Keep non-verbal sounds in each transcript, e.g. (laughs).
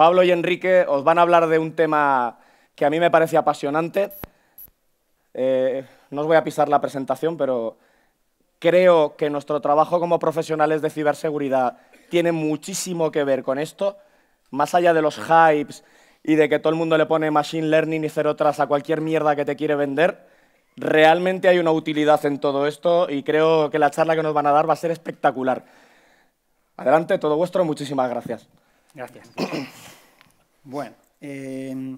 Pablo y Enrique os van a hablar de un tema que a mí me parece apasionante. Eh, no os voy a pisar la presentación, pero creo que nuestro trabajo como profesionales de ciberseguridad tiene muchísimo que ver con esto, más allá de los hypes y de que todo el mundo le pone machine learning y cero tras a cualquier mierda que te quiere vender, realmente hay una utilidad en todo esto y creo que la charla que nos van a dar va a ser espectacular. Adelante, todo vuestro, muchísimas gracias. Gracias. (coughs) bueno, eh,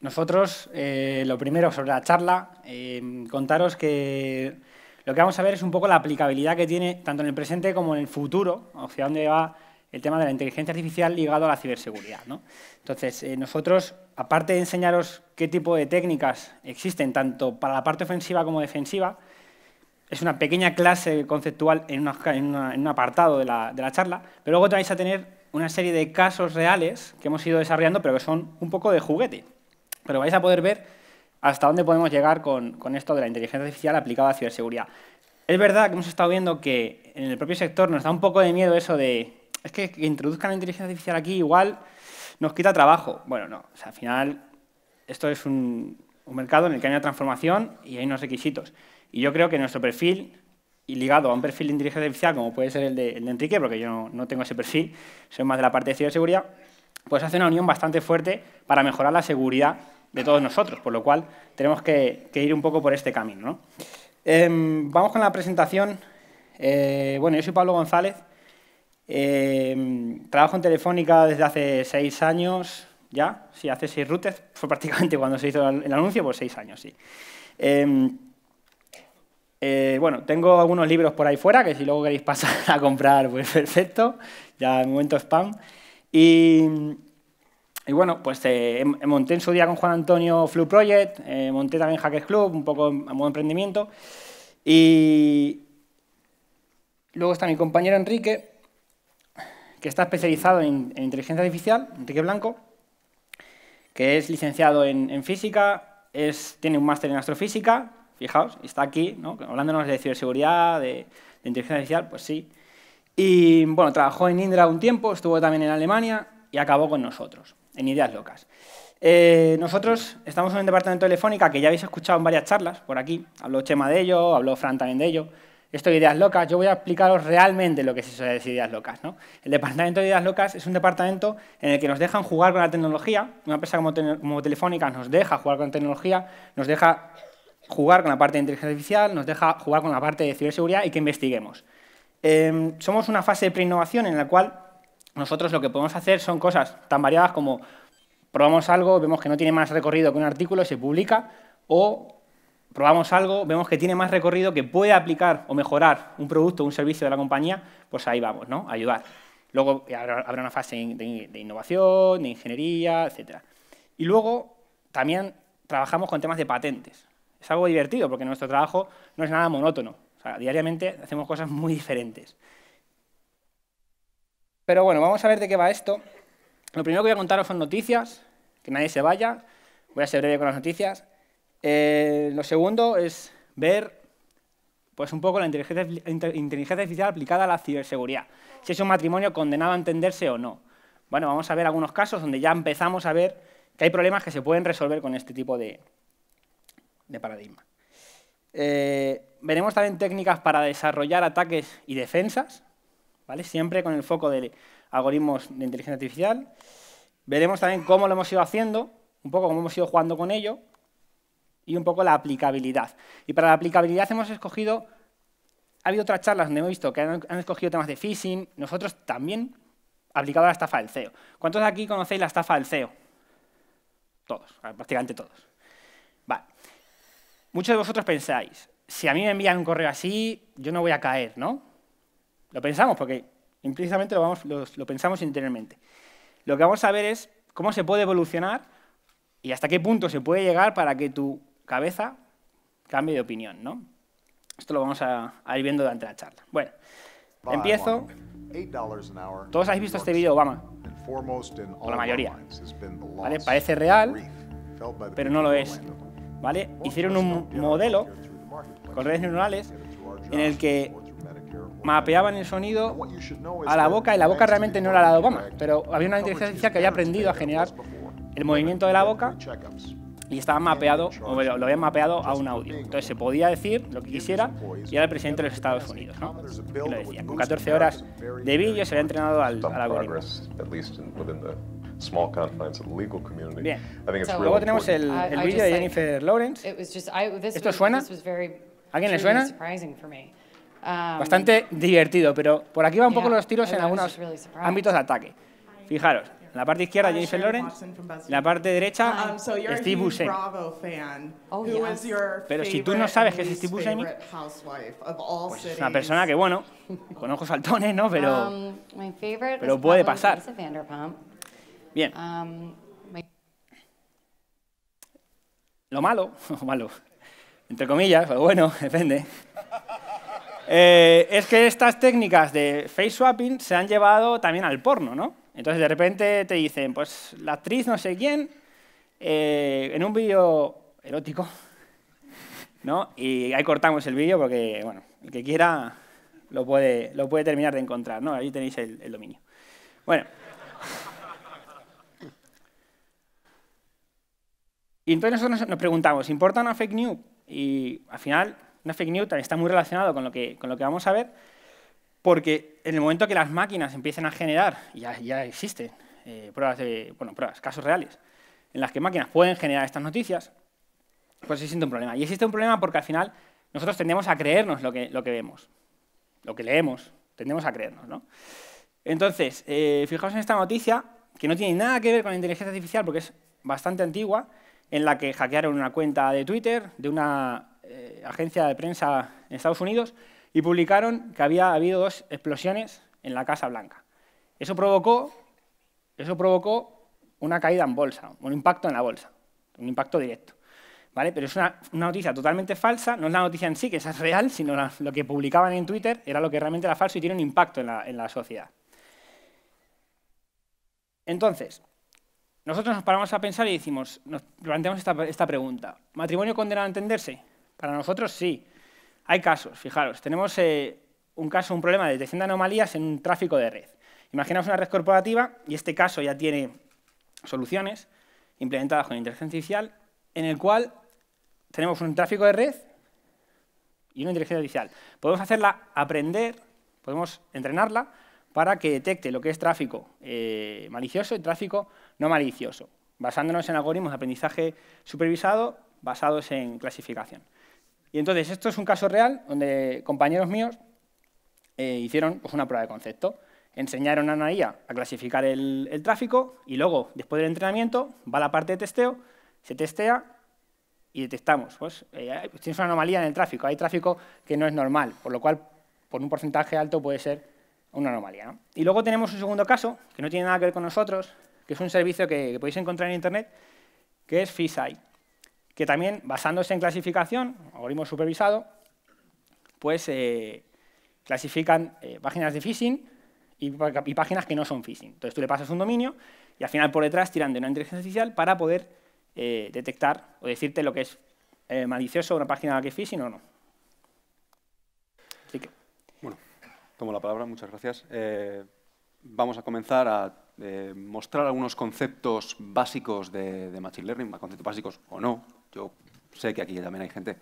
nosotros, eh, lo primero sobre la charla, eh, contaros que lo que vamos a ver es un poco la aplicabilidad que tiene tanto en el presente como en el futuro, hacia dónde va el tema de la inteligencia artificial ligado a la ciberseguridad. Entonces, eh, nosotros, aparte de enseñaros qué tipo de técnicas existen tanto para la parte ofensiva como defensiva, es una pequeña clase conceptual en, un apartado de la, de la, charla, pero luego vais a tener una serie de casos reales que hemos ido desarrollando, pero que son un poco de juguete. Pero vais a poder ver hasta dónde podemos llegar con, con esto de la inteligencia artificial aplicada a ciberseguridad. Es verdad que hemos estado viendo que en el propio sector nos da un poco de miedo eso de es que, que introduzcan la inteligencia artificial aquí igual nos quita trabajo. Bueno, no, o sea, al final esto es un, mercado en el que hay una transformación y hay unos requisitos. Y yo creo que nuestro perfil, y ligado a un perfil de inteligencia artificial, como puede ser el de, Enrique, porque yo no, tengo ese perfil, soy más de la parte de ciberseguridad, pues hace una unión bastante fuerte para mejorar la seguridad de todos nosotros, por lo cual tenemos que, ir un poco por este camino. Em, vamos con la presentación. Eh, bueno, yo soy Pablo González, Em, trabajo en Telefónica desde hace seis años, ya, sí, hace seis routers, fue prácticamente cuando se hizo el anuncio, pues seis años, sí. Em, eh, bueno, tengo algunos libros por ahí fuera, que si luego queréis (laughs) pasar a comprar, pues perfecto, ya en momento spam. Y, bueno, pues eh, em, monté en su día con Juan Antonio Flu Project, eh, monté también Hackers Club, un poco a modo emprendimiento. Y luego está mi compañero Enrique, que está especializado en, inteligencia artificial, Enrique Blanco, que es licenciado en, física, es, tiene un máster en astrofísica, fijaos, está aquí, ¿no? hablándonos de ciberseguridad, de, inteligencia artificial, pues sí. Y bueno, trabajó en Indra un tiempo, estuvo también en Alemania y acabó con nosotros, en Ideas Locas. Eh, nosotros estamos en un departamento de telefónica que ya habéis escuchado en varias charlas por aquí, habló Chema de ello, habló Fran también de ello, esto de ideas locas, yo voy a explicaros realmente lo que es eso de ideas locas. ¿no? El departamento de ideas locas es un departamento en el que nos dejan jugar con la tecnología, una empresa como, Telefónica nos deja jugar con la tecnología, nos deja jugar con la parte de inteligencia artificial, nos deja jugar con la parte de ciberseguridad y que investiguemos. Em, somos una fase de preinnovación en la cual nosotros lo que podemos hacer son cosas tan variadas como probamos algo, vemos que no tiene más recorrido que un artículo, se publica, o probamos algo, vemos que tiene más recorrido, que puede aplicar o mejorar un producto o un servicio de la compañía, pues ahí vamos, ¿no? ayudar. Luego habrá, una fase de, innovación, de ingeniería, etc. Y luego también trabajamos con temas de patentes. Es algo divertido porque nuestro trabajo no es nada monótono. diariamente hacemos cosas muy diferentes. Pero bueno, vamos a ver de qué va esto. Lo primero que voy a contaros son noticias, que nadie se vaya. Voy a ser breve con las noticias. Eh, lo segundo es ver pues un poco la inteligencia, artificial aplicada a la ciberseguridad. Si es un matrimonio condenado a entenderse o no. Bueno, vamos a ver algunos casos donde ya empezamos a ver que hay problemas que se pueden resolver con este tipo de, paradigma. Eh, veremos también técnicas para desarrollar ataques y defensas, ¿vale? siempre con el foco de algoritmos de inteligencia artificial. Veremos también cómo lo hemos ido haciendo, un poco cómo hemos ido jugando con ello, y un poco la aplicabilidad. Y para la aplicabilidad hemos escogido, ha habido otras charlas donde hemos visto que han, escogido temas de phishing, nosotros también aplicado a la estafa del CEO. ¿Cuántos de aquí conocéis la estafa del CEO? Todos, prácticamente todos. Muchos de vosotros pensáis, si a mí me envían un correo así, yo no voy a caer, ¿no? Lo pensamos porque implícitamente lo, vamos, lo pensamos interiormente. Lo que vamos a ver es cómo se puede evolucionar y hasta qué punto se puede llegar para que tu cabeza cambie de opinión, ¿no? Esto lo vamos a, ir viendo durante la charla. Bueno, empiezo. Todos habéis visto este vídeo de Obama, o la mayoría. ¿Vale? Parece real, pero no lo es. ¿Vale? Hicieron un modelo con redes neuronales en el que mapeaban el sonido a la boca y la boca realmente no era la de Obama, pero había una inteligencia artificial que había aprendido a generar el movimiento de la boca y estaba mapeado, o lo habían mapeado a un audio. Entonces se podía decir lo que quisiera y era el presidente de los Estados Unidos. ¿no? Y lo decía. Con 14 horas de vídeo se había entrenado al, al algoritmo. Bien. Luego tenemos el, el vídeo de Jennifer Lawrence. ¿Esto suena? ¿A quién le suena? Um, Bastante divertido, pero por aquí van un poco los tiros en algunos ámbitos de ataque. Fijaros, en la parte izquierda, Jennifer Lawrence. En la parte derecha, um, Steve Buscemi. Oh, Pero si tú no sabes que es Steve Buscemi, pues es una persona que, bueno, con ojos saltones, ¿no? Pero, um, pero puede pasar. Bien. Um, Lo malo, (laughs) o malo, entre comillas, pero bueno, (laughs) depende. Eh, es que estas técnicas de face swapping se han llevado también al porno, ¿no? Entonces de repente te dicen, pues la actriz no sé quién, eh, en un vídeo erótico, (laughs) ¿no? Y ahí cortamos el vídeo porque, bueno, el que quiera lo puede, lo puede terminar de encontrar, ¿no? Ahí tenéis el, dominio. Bueno. Y entonces nosotros nos preguntamos, ¿importa una fake news? Y al final, una fake news también está muy relacionado con lo que, vamos a ver, porque en el momento que las máquinas empiecen a generar, ya, ya existen eh, pruebas, de, bueno, pruebas, casos reales, en las que máquinas pueden generar estas noticias, pues existe un problema. Y existe un problema porque al final nosotros tendemos a creernos lo que, lo que vemos, lo que leemos, tendemos a creernos. ¿no? Entonces, eh, fijaos en esta noticia, que no tiene nada que ver con la inteligencia artificial porque es bastante antigua, en la que hackearon una cuenta de Twitter de una eh, agencia de prensa en Estados Unidos y publicaron que había habido dos explosiones en la Casa Blanca. Eso provocó, eso provocó una caída en bolsa, un impacto en la bolsa, un impacto directo. ¿Vale? Pero es una, noticia totalmente falsa, no es la noticia en sí, que es real, sino lo que publicaban en Twitter era lo que realmente era falso y tiene un impacto en la, en la sociedad. Entonces, nosotros nos paramos a pensar y decimos, nos planteamos esta, pregunta. ¿Matrimonio condenado a entenderse? Para nosotros sí. Hay casos, fijaros, tenemos eh, un caso, un problema de detección de anomalías en un tráfico de red. Imaginaos una red corporativa y este caso ya tiene soluciones implementadas con inteligencia artificial en el cual tenemos un tráfico de red y una inteligencia artificial. Podemos hacerla aprender, podemos entrenarla para que detecte lo que es tráfico eh, malicioso y tráfico no malicioso, basándonos en algoritmos de aprendizaje supervisado basados en clasificación. Y entonces, esto es un caso real donde compañeros míos eh, hicieron pues, una prueba de concepto. Enseñaron a una a clasificar el, tráfico y luego, después del entrenamiento, va la parte de testeo, se testea y detectamos. Pues, eh, tienes una anomalía en el tráfico, hay tráfico que no es normal, por lo cual, por un porcentaje alto puede ser una anomalía. Y luego tenemos un segundo caso, que no tiene nada que ver con nosotros, que es un servicio que, que podéis encontrar en Internet, que es FISAI que también, basándose en clasificación, algoritmo supervisado, pues eh, clasifican eh, páginas de phishing y, páginas que no son phishing. Entonces tú le pasas un dominio y al final por detrás tiran de una inteligencia artificial para poder eh, detectar o decirte lo que es malicioso una página que es phishing o no. Bueno, tomo la palabra, muchas gracias. vamos a comenzar a mostrar algunos conceptos básicos de, de Machine Learning, conceptos básicos o no, yo sé que aquí también hay gente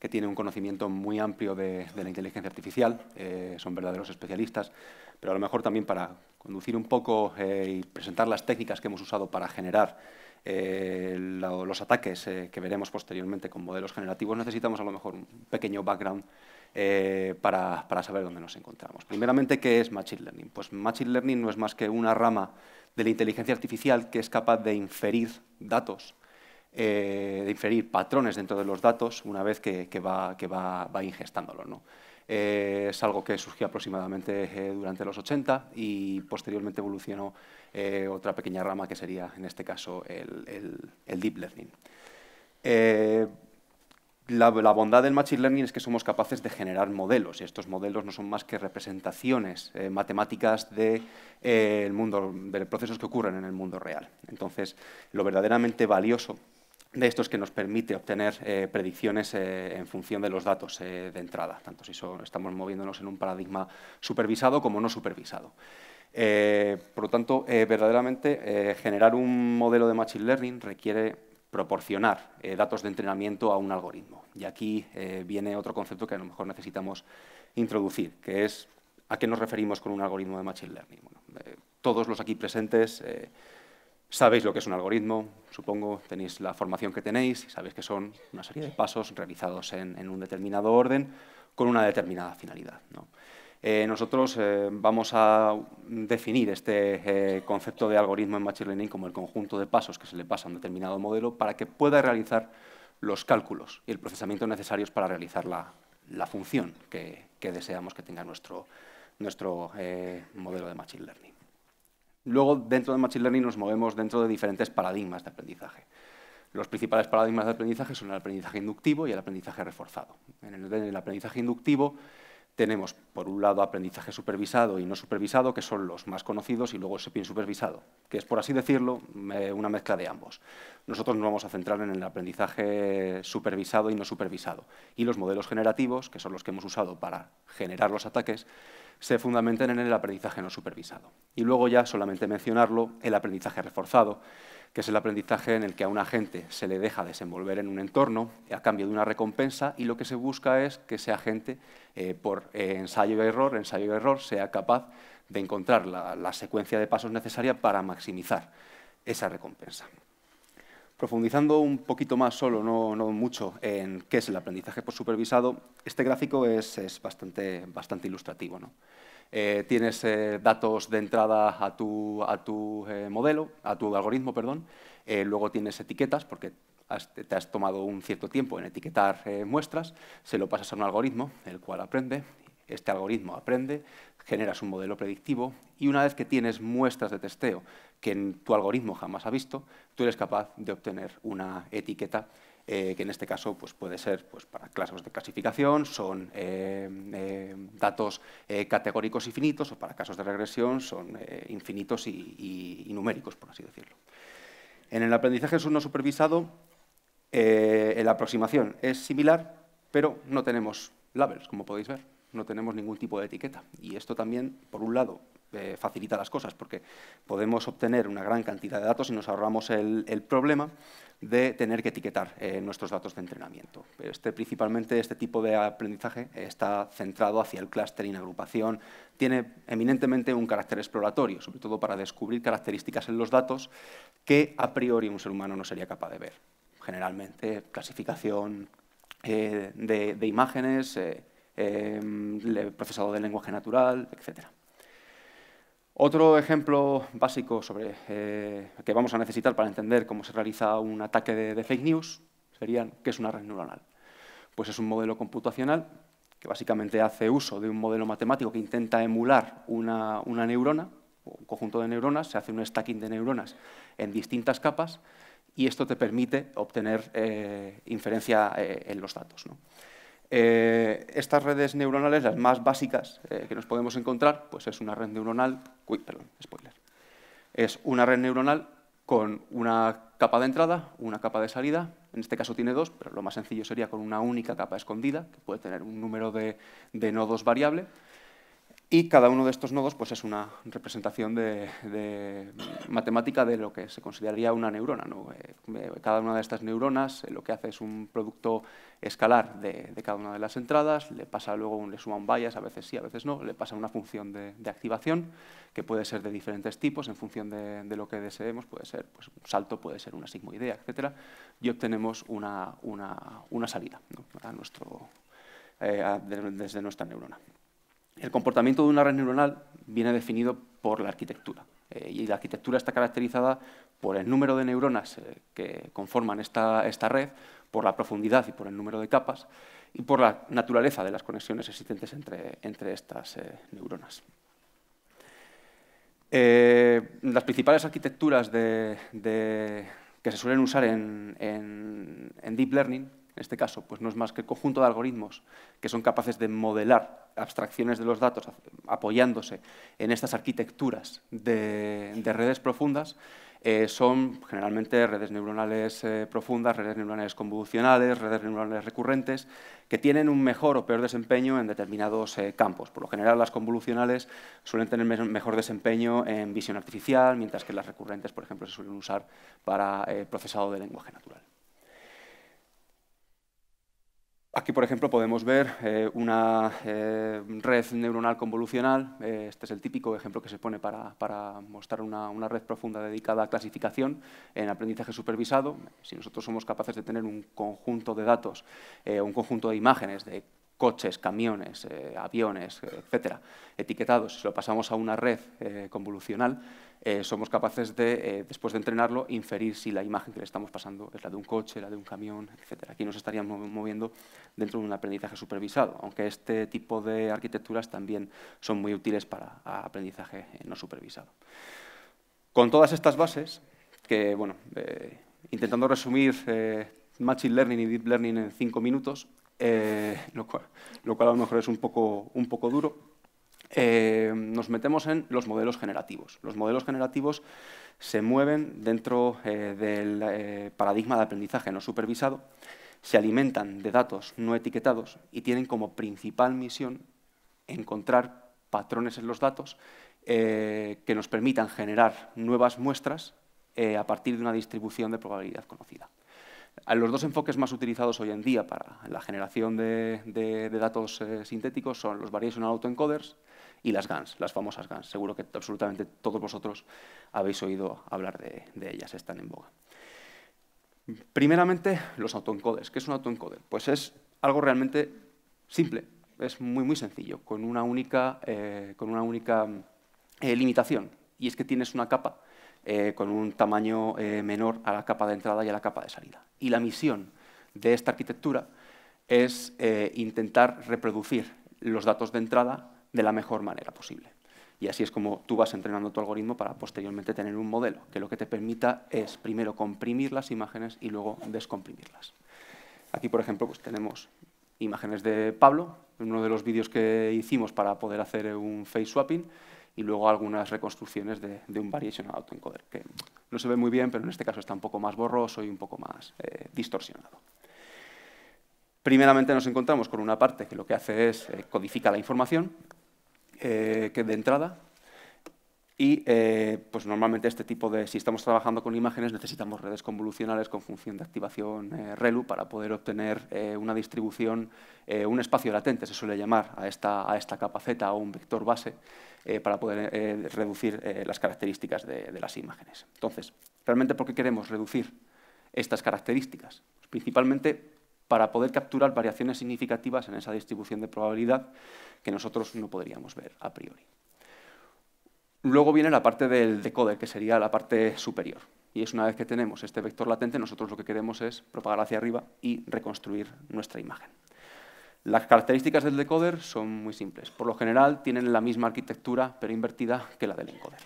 que tiene un conocimiento muy amplio de, la inteligencia artificial, eh, son verdaderos especialistas, pero a lo mejor también para conducir un poco eh, y presentar las técnicas que hemos usado para generar eh, los ataques que veremos posteriormente con modelos generativos, necesitamos a lo mejor un pequeño background para, para, saber dónde nos encontramos. Primeramente, ¿qué es Machine Learning? Pues Machine Learning no es más que una rama de la inteligencia artificial que es capaz de inferir datos eh, de inferir patrones dentro de los datos una vez que, va, que va, va ingestándolos. ¿no? Eh, es algo que surgió aproximadamente eh, durante los 80 y posteriormente evolucionó otra pequeña rama que sería, en este caso, el, el, Deep Learning. La, la, bondad del Machine Learning es que somos capaces de generar modelos, y estos modelos no son más que representaciones matemáticas de, el mundo, de procesos que ocurren en el mundo real. Entonces, lo verdaderamente valioso de esto es que nos permite obtener eh, predicciones eh, en función de los datos eh, de entrada, tanto si estamos moviéndonos en un paradigma supervisado como no supervisado. por lo tanto, verdaderamente generar un modelo de Machine Learning requiere proporcionar datos de entrenamiento a un algoritmo. Y aquí viene otro concepto que a lo mejor necesitamos introducir, que es a qué nos referimos con un algoritmo de Machine Learning. todos los aquí presentes Sabéis lo que es un algoritmo, supongo, tenéis la formación que tenéis, y sabéis que son una serie de pasos realizados en, un determinado orden con una determinada finalidad. Eh, nosotros eh, vamos a definir este eh, concepto de algoritmo en Machine Learning como el conjunto de pasos que se le pasa a un determinado modelo para que pueda realizar los cálculos y el procesamiento necesarios para realizar la, función que, deseamos que tenga nuestro, nuestro modelo de Machine Learning. Luego, dentro de Machine Learning nos movemos dentro de diferentes paradigmas de aprendizaje. Los principales paradigmas de aprendizaje son el aprendizaje inductivo y el aprendizaje reforzado. En el, aprendizaje inductivo tenemos, por un lado, aprendizaje supervisado y no supervisado, que son los más conocidos, y luego el bien supervisado, que es, por así decirlo, una mezcla de ambos. Nosotros nos vamos a centrar en el aprendizaje supervisado y no supervisado. Y los modelos generativos, que son los que hemos usado para generar los ataques, se fundamentan en el aprendizaje no supervisado. Y luego ya solamente mencionarlo, el aprendizaje reforzado, que es el aprendizaje en el que a un agente se le deja desenvolver en un entorno a cambio de una recompensa y lo que se busca es que ese agente, eh, por eh, ensayo y error, ensayo y error, sea capaz de encontrar la, secuencia de pasos necesaria para maximizar esa recompensa. Profundizando un poquito más, solo, no, mucho, en qué es el aprendizaje por supervisado, este gráfico es, bastante, bastante ilustrativo. ¿no? Eh, tienes eh, datos de entrada a tu, a tu eh, modelo, a tu algoritmo, perdón. luego tienes etiquetas, porque te has tomado un cierto tiempo en etiquetar muestras, se lo pasas a un algoritmo, el cual aprende. Este algoritmo aprende, generas un modelo predictivo y una vez que tienes muestras de testeo que en tu algoritmo jamás ha visto, tú eres capaz de obtener una etiqueta eh, que en este caso pues, puede ser pues, para clases de clasificación, son eh, eh, datos categóricos y finitos, o para casos de regresión son infinitos y, numéricos, por así decirlo. En el aprendizaje no supervisado, la aproximación es similar, pero no tenemos labels, como podéis ver. No tenemos ningún tipo de etiqueta. Y esto también, por un lado, facilita las cosas, porque podemos obtener una gran cantidad de datos y nos ahorramos el, problema de tener que etiquetar eh, nuestros datos de entrenamiento. Este, principalmente este tipo de aprendizaje está centrado hacia el clustering, agrupación, tiene eminentemente un carácter exploratorio, sobre todo para descubrir características en los datos que a priori un ser humano no sería capaz de ver. Generalmente, clasificación eh, de, imágenes, eh, procesado de lenguaje natural, etcétera. Otro ejemplo básico sobre, eh, que vamos a necesitar para entender cómo se realiza un ataque de, fake news sería qué es una red neuronal. Pues es un modelo computacional que básicamente hace uso de un modelo matemático que intenta emular una, neurona, un conjunto de neuronas, se hace un stacking de neuronas en distintas capas y esto te permite obtener eh, inferencia eh, en los datos. Eh, estas redes neuronales, las más básicas eh, que nos podemos encontrar, pues es una red neuronal, perdón, spoiler, es una red neuronal con una capa de entrada, una capa de salida, en este caso tiene dos, pero lo más sencillo sería con una única capa escondida, que puede tener un número de, de nodos variable, y cada uno de estos nodos pues, es una representación de, matemática de lo que se consideraría una neurona. Eh, eh, cada una de estas neuronas eh, lo que hace es un producto escalar de, cada una de las entradas, le pasa luego un, le suma un bias, a veces sí, a veces no, le pasa una función de, activación que puede ser de diferentes tipos en función de, lo que deseemos, puede ser pues, un salto, puede ser una sigmoidea, etc. Y obtenemos una, salida a nuestro, desde nuestra neurona. El comportamiento de una red neuronal viene definido por la arquitectura. Eh, y la arquitectura está caracterizada por el número de neuronas eh, que conforman esta, red, por la profundidad y por el número de capas, y por la naturaleza de las conexiones existentes entre, estas eh, neuronas. las principales arquitecturas que se suelen usar en, Deep Learning en este caso, pues no es más que el conjunto de algoritmos que son capaces de modelar abstracciones de los datos apoyándose en estas arquitecturas de, redes profundas, eh, son generalmente redes neuronales eh, profundas, redes neuronales convolucionales, redes neuronales recurrentes, que tienen un mejor o peor desempeño en determinados eh, campos. Por lo general, las convolucionales suelen tener mejor desempeño en visión artificial, mientras que las recurrentes, por ejemplo, se suelen usar para procesado de lenguaje natural. Aquí, por ejemplo, podemos ver eh, una eh, red neuronal convolucional. Eh, este es el típico ejemplo que se pone para, mostrar una, una, red profunda dedicada a clasificación en aprendizaje supervisado. Si nosotros somos capaces de tener un conjunto de datos, un conjunto de imágenes de coches, camiones, eh, aviones, etcétera, etiquetados, si lo pasamos a una red eh, convolucional, eh, somos capaces de, después de entrenarlo, inferir si la imagen que le estamos pasando es la de un coche, la de un camión, etcétera. Aquí nos estaríamos moviendo dentro de un aprendizaje supervisado, aunque este tipo de arquitecturas también son muy útiles para aprendizaje no supervisado. Con todas estas bases, que, bueno, intentando resumir Machine Learning y Deep Learning en cinco minutos, eh, lo, cual, a lo mejor es un poco, un poco duro, eh, nos metemos en los modelos generativos. Los modelos generativos se mueven dentro eh, del paradigma de aprendizaje no supervisado, se alimentan de datos no etiquetados y tienen como principal misión encontrar patrones en los datos que nos permitan generar nuevas muestras a partir de una distribución de probabilidad conocida. Los dos enfoques más utilizados hoy en día para la generación de, datos eh, sintéticos son los Variational Autoencoders y las GANs, las famosas GANs. Seguro que absolutamente todos vosotros habéis oído hablar de, ellas, están en boga. Primeramente, los autoencoders. ¿Qué es un autoencoder? Pues es algo realmente simple, es muy, muy sencillo, con una única, eh, con una única eh, limitación, y es que tienes una capa eh, con un tamaño eh, menor a la capa de entrada y a la capa de salida. Y la misión de esta arquitectura es eh, intentar reproducir los datos de entrada de la mejor manera posible. Y así es como tú vas entrenando tu algoritmo para posteriormente tener un modelo, que lo que te permita es primero comprimir las imágenes y luego descomprimirlas. Aquí, por ejemplo, pues tenemos imágenes de Pablo, en uno de los vídeos que hicimos para poder hacer un face swapping, y luego algunas reconstrucciones de, un variational autoencoder, que no se ve muy bien, pero en este caso está un poco más borroso y un poco más eh, distorsionado. Primeramente nos encontramos con una parte que lo que hace es eh, codifica la información eh, que de entrada y pues normalmente este tipo de, si estamos trabajando con imágenes, necesitamos redes convolucionales con función de activación ReLU para poder obtener una distribución, un espacio latente, se suele llamar a esta, a esta capa Z o un vector base, eh, para poder eh, reducir eh, las características de, las imágenes. Entonces, ¿realmente por qué queremos reducir estas características? Pues principalmente para poder capturar variaciones significativas en esa distribución de probabilidad que nosotros no podríamos ver a priori. Luego viene la parte del decoder, que sería la parte superior. Y es una vez que tenemos este vector latente, nosotros lo que queremos es propagar hacia arriba y reconstruir nuestra imagen. Las características del decoder son muy simples. Por lo general tienen la misma arquitectura, pero invertida que la del encoder.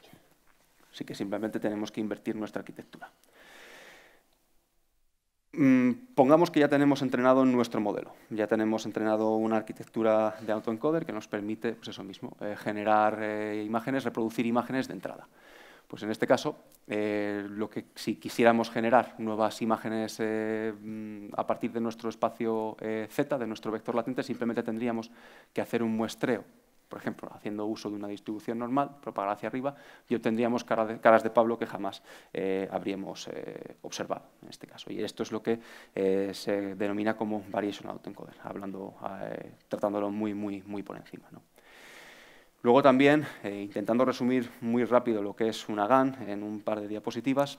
Así que simplemente tenemos que invertir nuestra arquitectura. Mm, pongamos que ya tenemos entrenado nuestro modelo. Ya tenemos entrenado una arquitectura de autoencoder que nos permite, pues eso mismo, eh, generar eh, imágenes, reproducir imágenes de entrada. Pues en este caso, eh, lo que, si quisiéramos generar nuevas imágenes mm, a partir de nuestro espacio Z, de nuestro vector latente, simplemente tendríamos que hacer un muestreo, por ejemplo, haciendo uso de una distribución normal, propagar hacia arriba, y obtendríamos caras de Pablo que jamás habríamos observado en este caso. Y esto es lo que se denomina como variational autoencoder, hablando, tratándolo muy, muy, muy por encima. Luego también, eh, intentando resumir muy rápido lo que es una GAN en un par de diapositivas,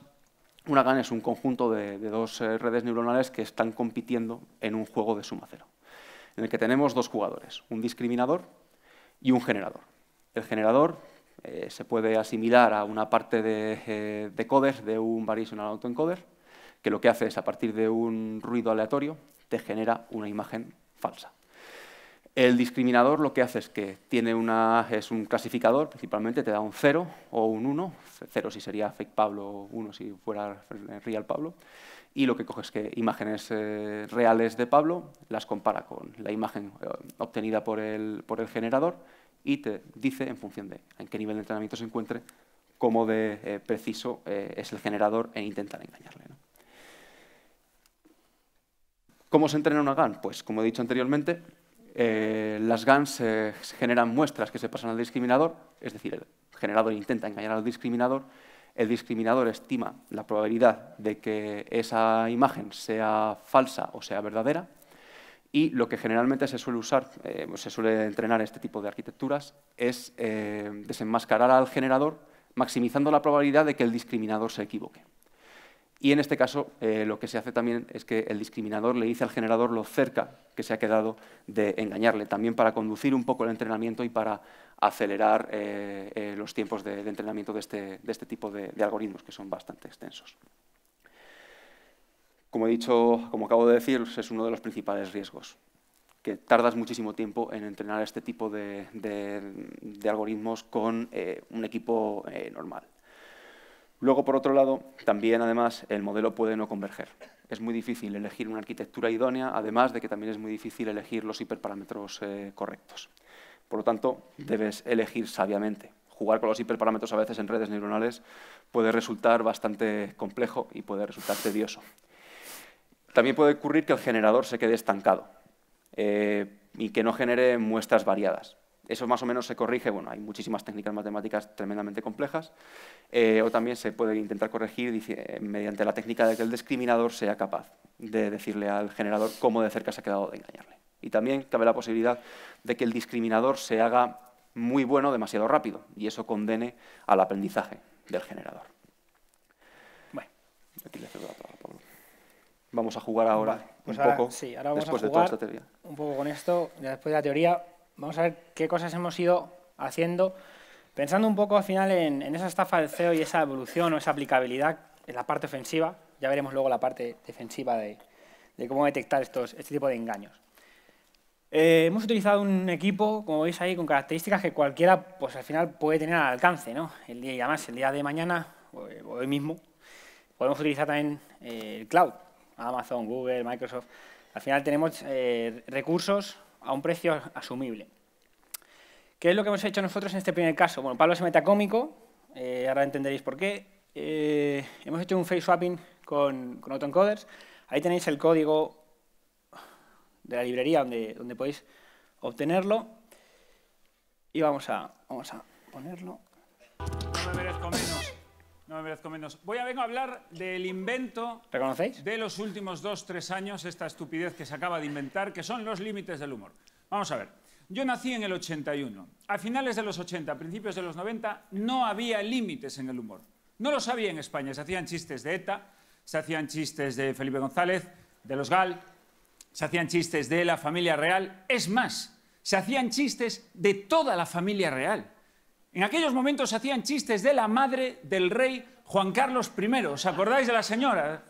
una GAN es un conjunto de, dos eh, redes neuronales que están compitiendo en un juego de suma cero, en el que tenemos dos jugadores, un discriminador y un generador. El generador eh, se puede asimilar a una parte de decoder de un variational autoencoder, que lo que hace es, a partir de un ruido aleatorio, te genera una imagen falsa. El discriminador lo que hace es que tiene una, es un clasificador, principalmente te da un 0 o un 1, 0 si sería fake Pablo, 1 si fuera real Pablo, y lo que coge es que imágenes eh, reales de Pablo las compara con la imagen eh, obtenida por el, por el generador y te dice, en función de en qué nivel de entrenamiento se encuentre, cómo de eh, preciso es el generador e intentar engañarle. ¿Cómo se entrena una GAN? Pues, como he dicho anteriormente, las GANs generan muestras que se pasan al discriminador, es decir, el generador intenta engañar al discriminador, el discriminador estima la probabilidad de que esa imagen sea falsa o sea verdadera, y lo que generalmente se suele usar, eh, se suele entrenar este tipo de arquitecturas, es eh, desenmascarar al generador maximizando la probabilidad de que el discriminador se equivoque. Y en este caso eh, lo que se hace también es que el discriminador le dice al generador lo cerca que se ha quedado de engañarle, también para conducir un poco el entrenamiento y para acelerar eh, eh, los tiempos de, entrenamiento de este, este tipo de, algoritmos, que son bastante extensos. Como he dicho, como acabo de decir, es uno de los principales riesgos, que tardas muchísimo tiempo en entrenar este tipo de, algoritmos con un equipo normal. Luego, por otro lado, también además el modelo puede no converger. Es muy difícil elegir una arquitectura idónea, además de que también es muy difícil elegir los hiperparámetros eh, correctos. Por lo tanto, debes elegir sabiamente. Jugar con los hiperparámetros a veces en redes neuronales puede resultar bastante complejo y puede resultar tedioso. También puede ocurrir que el generador se quede estancado eh, y que no genere muestras variadas. Eso más o menos se corrige, bueno, hay muchísimas técnicas matemáticas tremendamente complejas, eh, o también se puede intentar corregir eh, mediante la técnica de que el discriminador sea capaz de decirle al generador cómo de cerca se ha quedado de engañarle. Y también cabe la posibilidad de que el discriminador se haga muy bueno demasiado rápido, y eso condene al aprendizaje del generador. Bueno, aquí le cedo la palabra Pablo. Vamos a jugar ahora pues un poco sí, ahora vamos después a jugar de toda esta teoría. Un poco con esto, después de la teoría, vamos a ver qué cosas hemos ido haciendo, pensando un poco al final en, esa estafa del CEO y esa evolución o esa aplicabilidad en la parte ofensiva. Ya veremos luego la parte defensiva de, cómo detectar estos, este tipo de engaños. Eh, hemos utilizado un equipo, como veis ahí, con características que cualquiera pues, al final puede tener al alcance. ¿no? El día y además, el día de mañana, o hoy mismo, podemos utilizar también eh, el cloud, Amazon, Google, Microsoft. Al final tenemos eh, recursos a un precio asumible. ¿Qué es lo que hemos hecho nosotros en este primer caso? Bueno, Pablo se mete a cómico, eh, ahora entenderéis por qué. Eh, hemos hecho un face swapping con, con autoencoders. Ahí tenéis el código de la librería donde, donde podéis obtenerlo. Y vamos a, vamos a ponerlo. No me merezco menos. No me merezco menos. Voy a vengo a hablar del invento ¿Reconocéis? de los últimos dos, tres años, esta estupidez que se acaba de inventar, que son los límites del humor. Vamos a ver. Yo nací en el 81. A finales de los 80, a principios de los 90, no había límites en el humor. No lo sabía en España. Se hacían chistes de ETA, se hacían chistes de Felipe González, de los GAL, se hacían chistes de la familia real. Es más, se hacían chistes de toda la familia real. En aquellos momentos se hacían chistes de la madre del rey Juan Carlos I. ¿Os acordáis de la señora?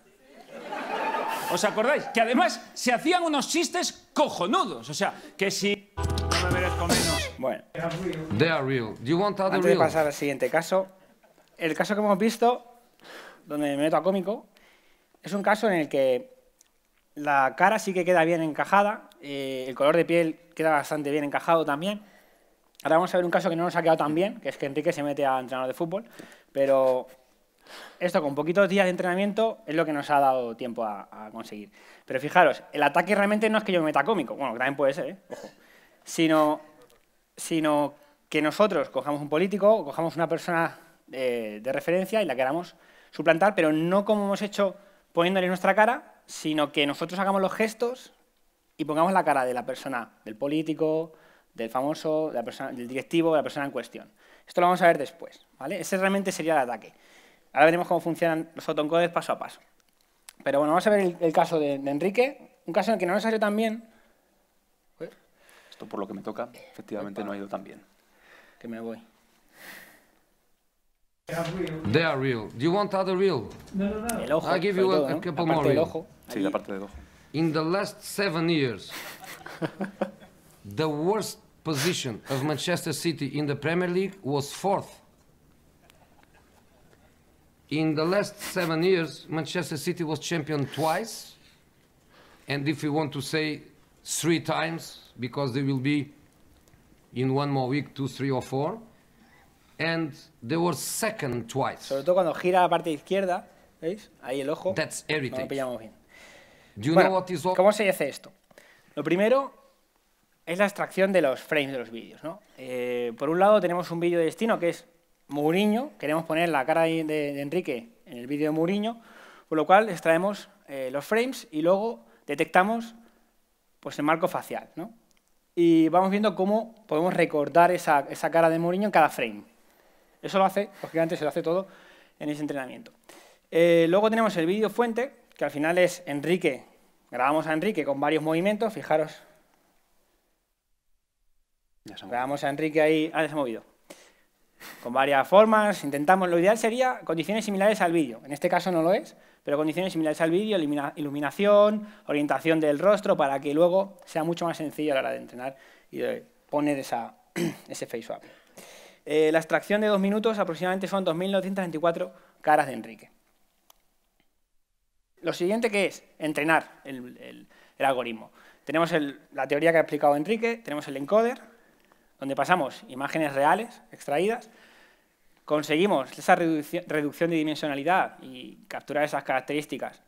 ¿Os acordáis? Que además se hacían unos chistes cojonudos. O sea, que si... No me merezco menos. Bueno. They are real. Do you want Antes de pasar al siguiente caso, el caso que hemos visto, donde me meto a cómico, es un caso en el que la cara sí que queda bien encajada, eh, el color de piel queda bastante bien encajado también, Ahora vamos a ver un caso que no nos ha quedado tan bien, que es que Enrique se mete a entrenador de fútbol, pero esto con poquitos días de entrenamiento es lo que nos ha dado tiempo a, conseguir. Pero fijaros, el ataque realmente no es que yo me meta cómico, bueno, también puede ser, ¿eh? Ojo. Sino, sino que nosotros cojamos un político, cojamos una persona de, de referencia y la queramos suplantar, pero no como hemos hecho poniéndole nuestra cara, sino que nosotros hagamos los gestos y pongamos la cara de la persona, del político, del famoso, del directivo, de la persona en cuestión. Esto lo vamos a ver después, ¿vale? Ese realmente sería el ataque. Ahora veremos cómo funcionan los autoencodes paso a paso. Pero bueno, vamos a ver el, caso de, Enrique, un caso en el que no nos ha ido tan bien. Esto por lo que me toca, efectivamente no ha ido tan bien. Que me voy. They are real. Do you want other real? No, no, no. El ojo. I give you a, a couple more real. Ojo, sí, la parte del ojo. In the last seven years, (laughs) the worst position of Manchester City in the Premier League was fourth. In the last seven years, Manchester City was champion twice, and if you want to say three times, because they will be in one more week, two, three, or four, and they were second twice. Sobre todo cuando gira la parte izquierda, ¿veis? Ahí el ojo. That's No lo pillamos bien. Do you Bueno, know what is all? ¿Cómo se hace esto? Lo primero es la extracción de los frames de los vídeos. ¿no? Eh, por un lado tenemos un vídeo de destino que es Mourinho, queremos poner la cara de, Enrique en el vídeo de Mourinho, por lo cual extraemos eh, los frames y luego detectamos pues, el marco facial. ¿no? Y vamos viendo cómo podemos recordar esa, esa cara de Mourinho en cada frame. Eso lo hace, lógicamente se lo hace todo en ese entrenamiento. Eh, luego tenemos el vídeo fuente, que al final es Enrique, grabamos a Enrique con varios movimientos, fijaros, Grabamos a Enrique ahí, ah, se ha movido, con varias formas, intentamos, lo ideal sería condiciones similares al vídeo, en este caso no lo es, pero condiciones similares al vídeo, iluminación, orientación del rostro, para que luego sea mucho más sencillo a la hora de entrenar y de poner esa, (clears throat) ese face swap. Eh, la extracción de dos minutos aproximadamente son 2.924 caras de Enrique. Lo siguiente que es entrenar el, el- algoritmo. Tenemos la teoría que ha explicado Enrique, tenemos el encoder, donde pasamos imágenes reales extraídas, conseguimos esa reducción, de dimensionalidad y capturar esas características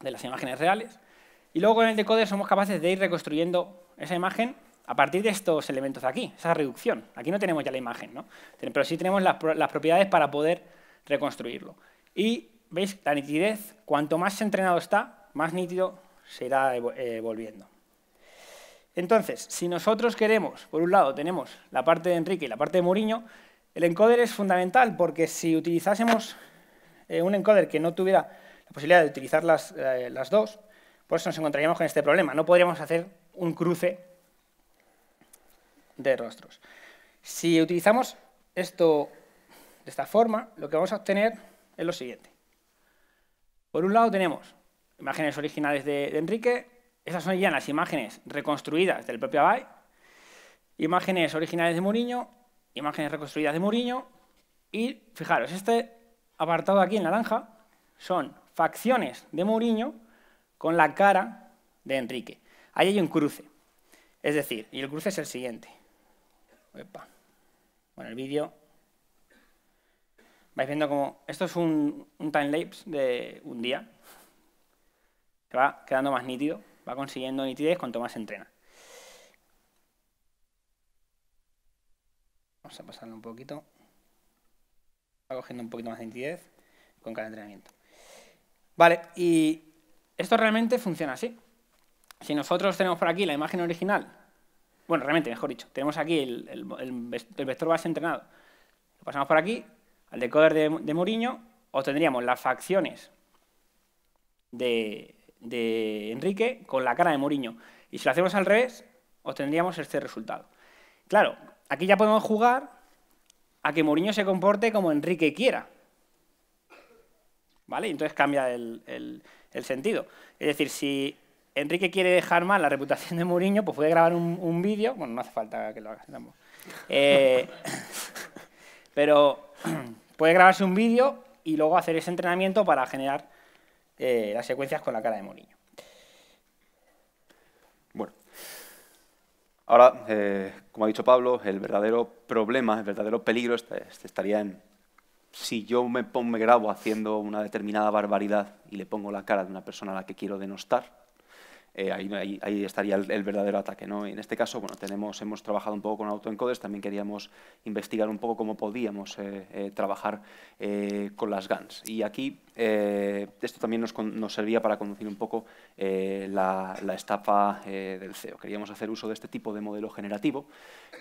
de las imágenes reales, y luego con el decoder somos capaces de ir reconstruyendo esa imagen a partir de estos elementos de aquí, esa reducción. Aquí no tenemos ya la imagen, ¿no? Pero sí tenemos las, pro- las propiedades para poder reconstruirlo. Y veis, la nitidez, cuanto más entrenado está, más nítido se irá eh, volviendo. Entonces, si nosotros queremos, por un lado tenemos la parte de Enrique y la parte de Mourinho, el encoder es fundamental porque si utilizásemos eh, un encoder que no tuviera la posibilidad de utilizar las, eh, las dos, pues nos encontraríamos con este problema. No podríamos hacer un cruce de rostros. Si utilizamos esto de esta forma, lo que vamos a obtener es lo siguiente. Por un lado tenemos imágenes originales de, de Enrique, esas son ya las imágenes reconstruidas del propio Abay, imágenes originales de Mourinho, imágenes reconstruidas de Mourinho, y fijaros, este apartado aquí en naranja son facciones de Mourinho con la cara de Enrique. Ahí hay un cruce. Es decir, y el cruce es el siguiente. Epa. Bueno, el vídeo. Vais viendo como. Esto es un, un timelapse de un día. Que va quedando más nítido. Va consiguiendo nitidez cuanto más entrena. Vamos a pasarlo un poquito. Va cogiendo un poquito más de nitidez con cada entrenamiento. Vale, y esto realmente funciona así. Si nosotros tenemos por aquí la imagen original, bueno, realmente, mejor dicho, tenemos aquí el vector base entrenado, lo pasamos por aquí, al decoder de, de Mourinho, obtendríamos las facciones de, de Enrique con la cara de Mourinho. Y si lo hacemos al revés, obtendríamos este resultado. Claro, aquí ya podemos jugar a que Mourinho se comporte como Enrique quiera. ¿Vale? Entonces cambia el, el- sentido. Es decir, si Enrique quiere dejar mal la reputación de Mourinho, pues puede grabar un, un vídeo. Bueno, no hace falta que lo hagas. Eh, (laughs) pero (clears throat) puede grabarse un vídeo y luego hacer ese entrenamiento para generar eh, las secuencias con la cara de Mourinho. Bueno, ahora, eh, como ha dicho Pablo, el verdadero problema, el verdadero peligro est- est- estaría en si yo me, me grabo haciendo una determinada barbaridad y le pongo la cara de una persona a la que quiero denostar, eh, ahí, estaría el, verdadero ataque. ¿no? En este caso, bueno, tenemos, hemos trabajado un poco con autoencoders, también queríamos investigar un poco cómo podíamos eh, eh, trabajar con las GANs. Y aquí esto también nos, servía para conducir un poco la, estafa del CEO. Queríamos hacer uso de este tipo de modelo generativo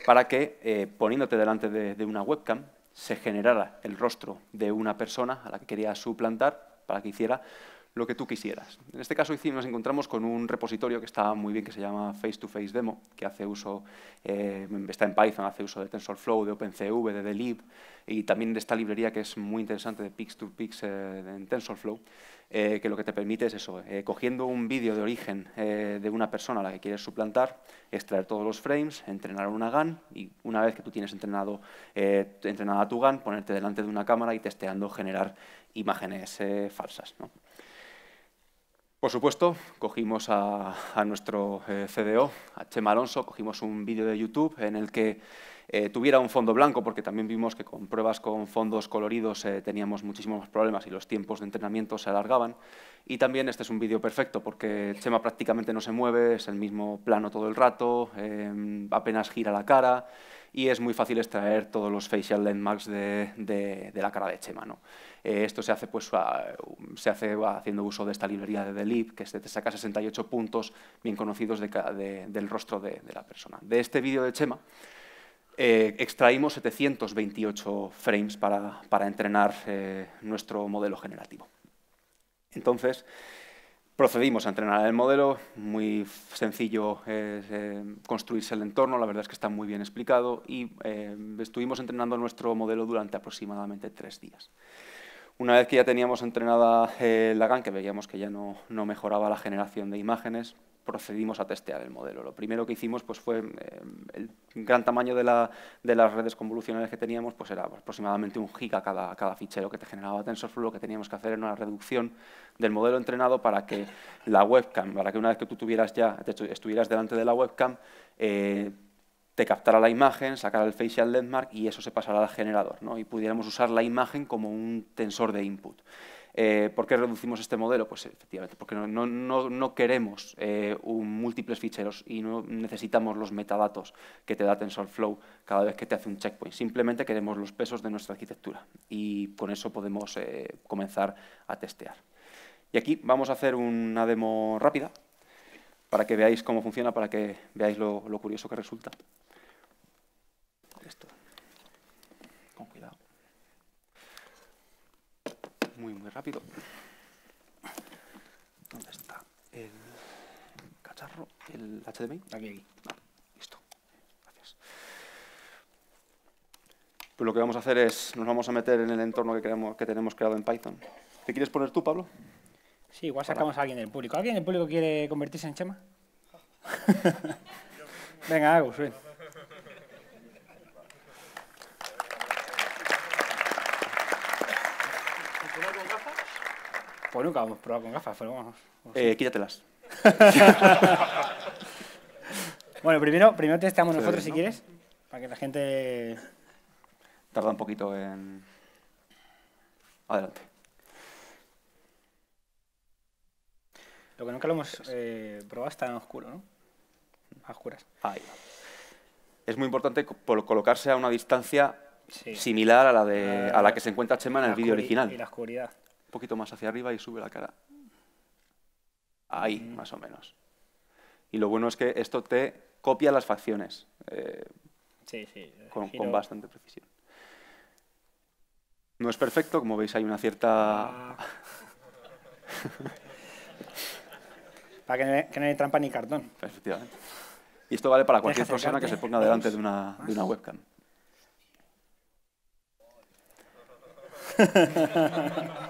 para que, poniéndote delante de, de una webcam, se generara el rostro de una persona a la que quería suplantar para que hiciera lo que tú quisieras. En este caso nos encontramos con un repositorio que está muy bien, que se llama Face-to-Face Demo, que hace uso, eh, está en Python, hace uso de TensorFlow, de OpenCV, de Delib, y también de esta librería que es muy interesante de Pix2Pix eh, en TensorFlow, eh, que lo que te permite es eso, cogiendo un vídeo de origen de una persona a la que quieres suplantar, extraer todos los frames, entrenar una GAN, y una vez que tú tienes entrenado, entrenada tu GAN, ponerte delante de una cámara y testeando generar imágenes falsas. ¿no? Por supuesto, cogimos a, nuestro eh, CDO, a Chema Alonso, cogimos un vídeo de YouTube en el que eh, tuviera un fondo blanco, porque también vimos que con pruebas con fondos coloridos eh, teníamos muchísimos problemas y los tiempos de entrenamiento se alargaban. Y también este es un vídeo perfecto, porque Chema prácticamente no se mueve, es el mismo plano todo el rato, apenas gira la cara, y es muy fácil extraer todos los facial landmarks de, de, la cara de Chema. ¿no? Eh, esto se hace, pues, se hace haciendo uso de esta librería de Delib, que te saca 68 puntos bien conocidos de, del rostro de, la persona. De este vídeo de Chema eh, extraímos 728 frames para, para entrenar eh, nuestro modelo generativo. Entonces, Procedimos a entrenar el modelo, muy sencillo eh, construirse el entorno, la verdad es que está muy bien explicado y eh, estuvimos entrenando nuestro modelo durante aproximadamente tres días. Una vez que ya teníamos entrenada eh, la GAN, que veíamos que ya no, no mejoraba la generación de imágenes, procedimos a testear el modelo. Lo primero que hicimos pues, fue eh, el gran tamaño de, las redes convolucionales que teníamos, pues era aproximadamente un giga cada, cada fichero que te generaba TensorFlow. Lo que teníamos que hacer era una reducción del modelo entrenado para que la webcam, para que una vez que tú tuvieras ya, estuvieras delante de la webcam, eh, te captara la imagen, sacara el facial landmark y eso se pasara al generador, ¿no? y pudiéramos usar la imagen como un tensor de input. Eh, ¿Por qué reducimos este modelo? Pues efectivamente, porque no, queremos eh, múltiples ficheros y no necesitamos los metadatos que te da TensorFlow cada vez que te hace un checkpoint. Simplemente queremos los pesos de nuestra arquitectura y con eso podemos eh, comenzar a testear. Y aquí vamos a hacer una demo rápida para que veáis cómo funciona, para que veáis lo, lo curioso que resulta. Esto. Muy, muy rápido. ¿Dónde está el cacharro? ¿El HDMI? Aquí, aquí. listo. Gracias. Pues lo que vamos a hacer es, nos vamos a meter en el entorno que, queremos, que tenemos creado en Python. ¿Qué quieres poner tú, Pablo? Sí, igual sacamos a alguien del público. ¿Alguien del público quiere convertirse en Chema? (laughs) Venga, Agus, ven. Pues nunca hemos probado con gafas, pero vamos. Eh, quítatelas. (laughs) bueno, primero, primero testeamos nosotros si quieres, para que la gente... Tarda un poquito en... Adelante. Lo que nunca lo hemos eh, probado está en oscuro, ¿no? A oscuras. Ahí Es muy importante colocarse a una distancia similar a la, de, a la que se encuentra Chema en el vídeo original. Y la oscuridad un poquito más hacia arriba y sube la cara. Ahí, mm. más o menos. Y lo bueno es que esto te copia las facciones eh, sí, sí, con, bastante precisión. No es perfecto, como veis hay una cierta... Ah. (laughs) Para que no, haya trampa ni cartón. Efectivamente. Y esto vale para cualquier persona que se ponga delante de una, de una webcam. (laughs) (laughs)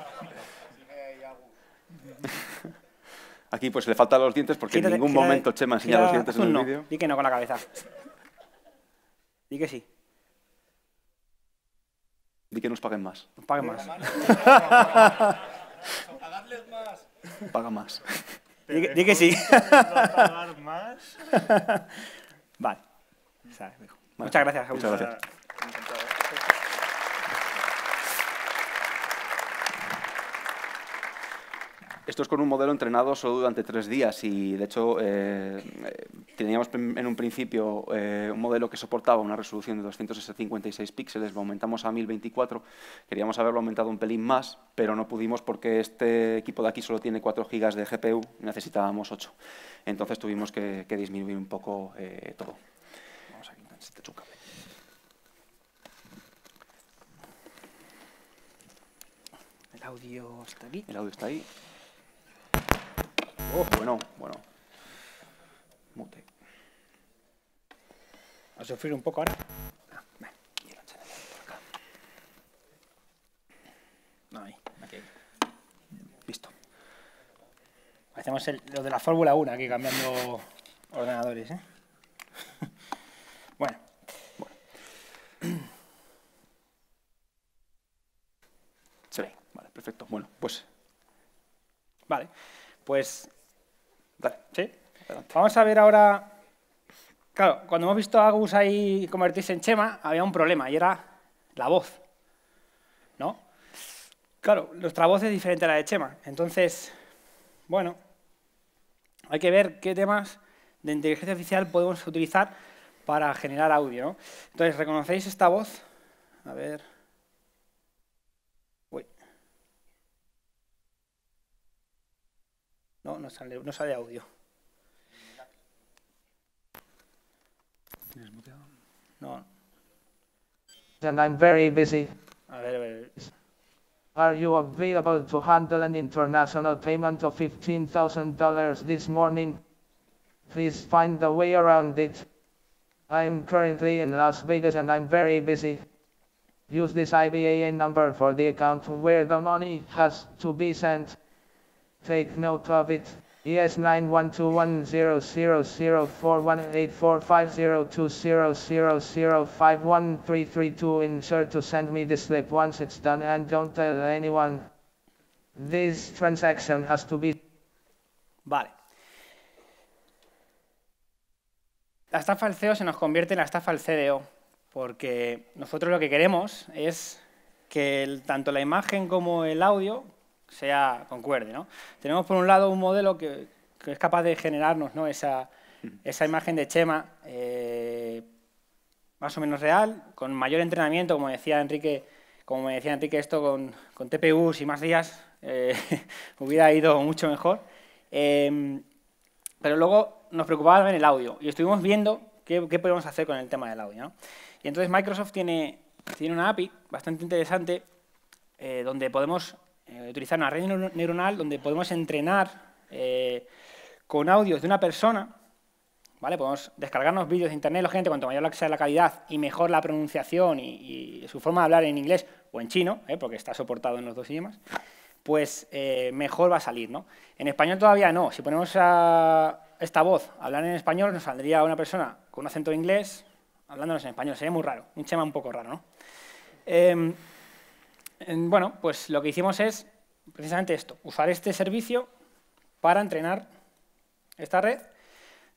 Aquí pues le faltan los dientes porque en ningún momento Chema enseña los dientes en el vídeo. Di que no con la cabeza. Di que sí. Di que nos paguen más. Nos paguen más. Pagarles más. Paga más. Di, que sí. ¿Pagar más? (laughs) vale. Muchas gracias. Muchas gracias. Esto es con un modelo entrenado solo durante tres días y, de hecho, eh, teníamos en un principio eh, un modelo que soportaba una resolución de 256 píxeles, lo aumentamos a 1024, queríamos haberlo aumentado un pelín más, pero no pudimos porque este equipo de aquí solo tiene 4 GB de GPU, necesitábamos 8. Entonces tuvimos que, disminuir un poco eh, todo. Vamos a quitar este El audio está aquí. El audio está ahí. Oh, bueno, bueno. Mute. A sufrir un poco ahora. Ah. No, ahí. Aquí. Listo. Hacemos el- lo de la Fórmula 1 aquí cambiando ordenadores, ¿eh? bueno. Se ve. Vale, perfecto. Bueno, pues Vale. Pues. Vamos a ver ahora. Claro, cuando hemos visto a Agus ahí convertirse en Chema, había un problema y era la voz. ¿No? Claro, nuestra voz es diferente a la de Chema. Entonces, bueno, hay que ver qué temas de inteligencia artificial podemos utilizar para generar audio. ¿no? Entonces, ¿reconocéis esta voz? A ver. Uy. No, no sale, no sale audio. No. and I'm very busy. A ver, a ver. Are you available to handle an international payment of $15,000 this morning? Please find a way around it. I'm currently in Las Vegas and I'm very busy. Use this IBAN number for the account where the money has to be sent. Take note of it. ES 91210418450200513332 insert to send me the slip once it's done and don't tell anyone. This transaction has to be Vale. La estafa del CEO se nos convierte en la estafa del CDO, porque nosotros lo que queremos es que el- tanto la imagen como el audio sea concuerde. ¿no? Tenemos por un lado un modelo que, que es capaz de generarnos ¿no? esa, esa imagen de Chema eh, más o menos real, con mayor entrenamiento, como decía Enrique, como me decía Enrique, esto con, con TPUs y más días eh, (laughs) hubiera ido mucho mejor. Eh, pero luego nos preocupaba también el audio y estuvimos viendo qué, qué podemos hacer con el tema del audio. ¿no? Y entonces Microsoft tiene, tiene una API bastante interesante eh, donde podemos eh, utilizar una red neuro- neuronal donde podemos entrenar eh, con audios de una persona. ¿vale? Podemos descargarnos vídeos de internet, lógicamente, cuanto mayor sea la calidad y mejor la pronunciación y, y su forma de hablar en inglés o en chino, ¿eh? porque está soportado en los dos idiomas, pues eh, mejor va a salir. ¿no? En español todavía no. Si ponemos a esta voz a hablar en español, nos saldría una persona con un acento inglés hablándonos en español. Sería muy raro, un chema un poco raro. ¿no? En- bueno, pues lo que hicimos es precisamente esto, usar este servicio para entrenar esta red,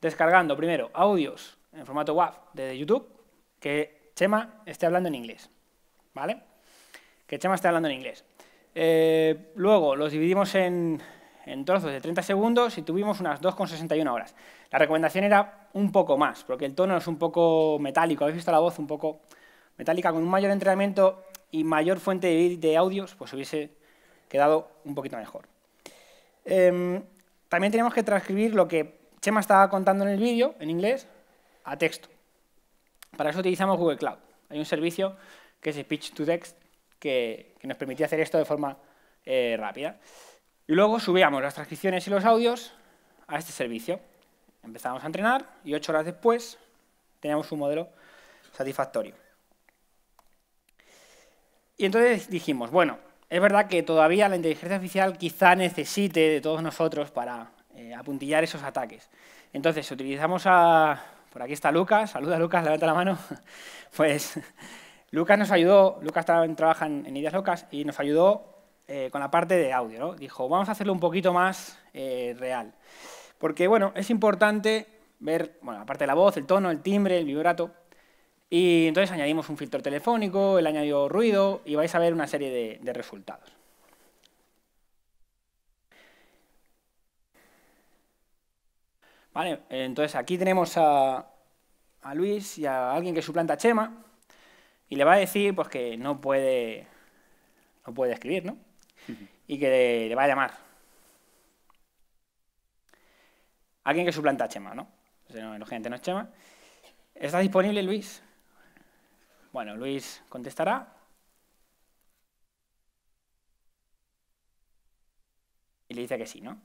descargando primero audios en formato WAV de YouTube, que Chema esté hablando en inglés. ¿Vale? Que Chema esté hablando en inglés. Eh, luego los dividimos en, en trozos de 30 segundos y tuvimos unas 2,61 horas. La recomendación era un poco más, porque el tono es un poco metálico. Habéis visto la voz un poco metálica, con un mayor entrenamiento y mayor fuente de, audios, pues hubiese quedado un poquito mejor. Em, también tenemos que transcribir lo que Chema estaba contando en el vídeo, en inglés, a texto. Para eso utilizamos Google Cloud. Hay un servicio que es Speech to Text que, que nos permitía hacer esto de forma eh, rápida. Y luego subíamos las transcripciones y los audios a este servicio. Empezamos a entrenar y ocho horas después teníamos un modelo satisfactorio. Y entonces dijimos, bueno, es verdad que todavía la inteligencia artificial quizá necesite de todos nosotros para eh, apuntillar esos ataques. Entonces utilizamos a... Por aquí está Lucas, saluda Lucas, levanta la mano. (laughs) Pues Lucas nos ayudó, Lucas también trabaja en, Ideas Locas y nos ayudó eh, con la parte de audio. ¿no? Dijo, vamos a hacerlo un poquito más eh, real. Porque, bueno, es importante ver, bueno, aparte de la voz, el tono, el timbre, el vibrato. Y entonces añadimos un filtro telefónico, él añadió ruido y vais a ver una serie de, de resultados. Vale, entonces aquí tenemos a, a Luis y a alguien que suplanta a Chema y le va a decir pues, que no puede, no puede escribir, ¿no? Y que le, le va a llamar. Alguien que suplanta a Chema, ¿no? O sea, no, lógicamente no es Chema. ¿Está disponible Luis? Bueno, Luis contestará. Y le dice que sí, ¿no?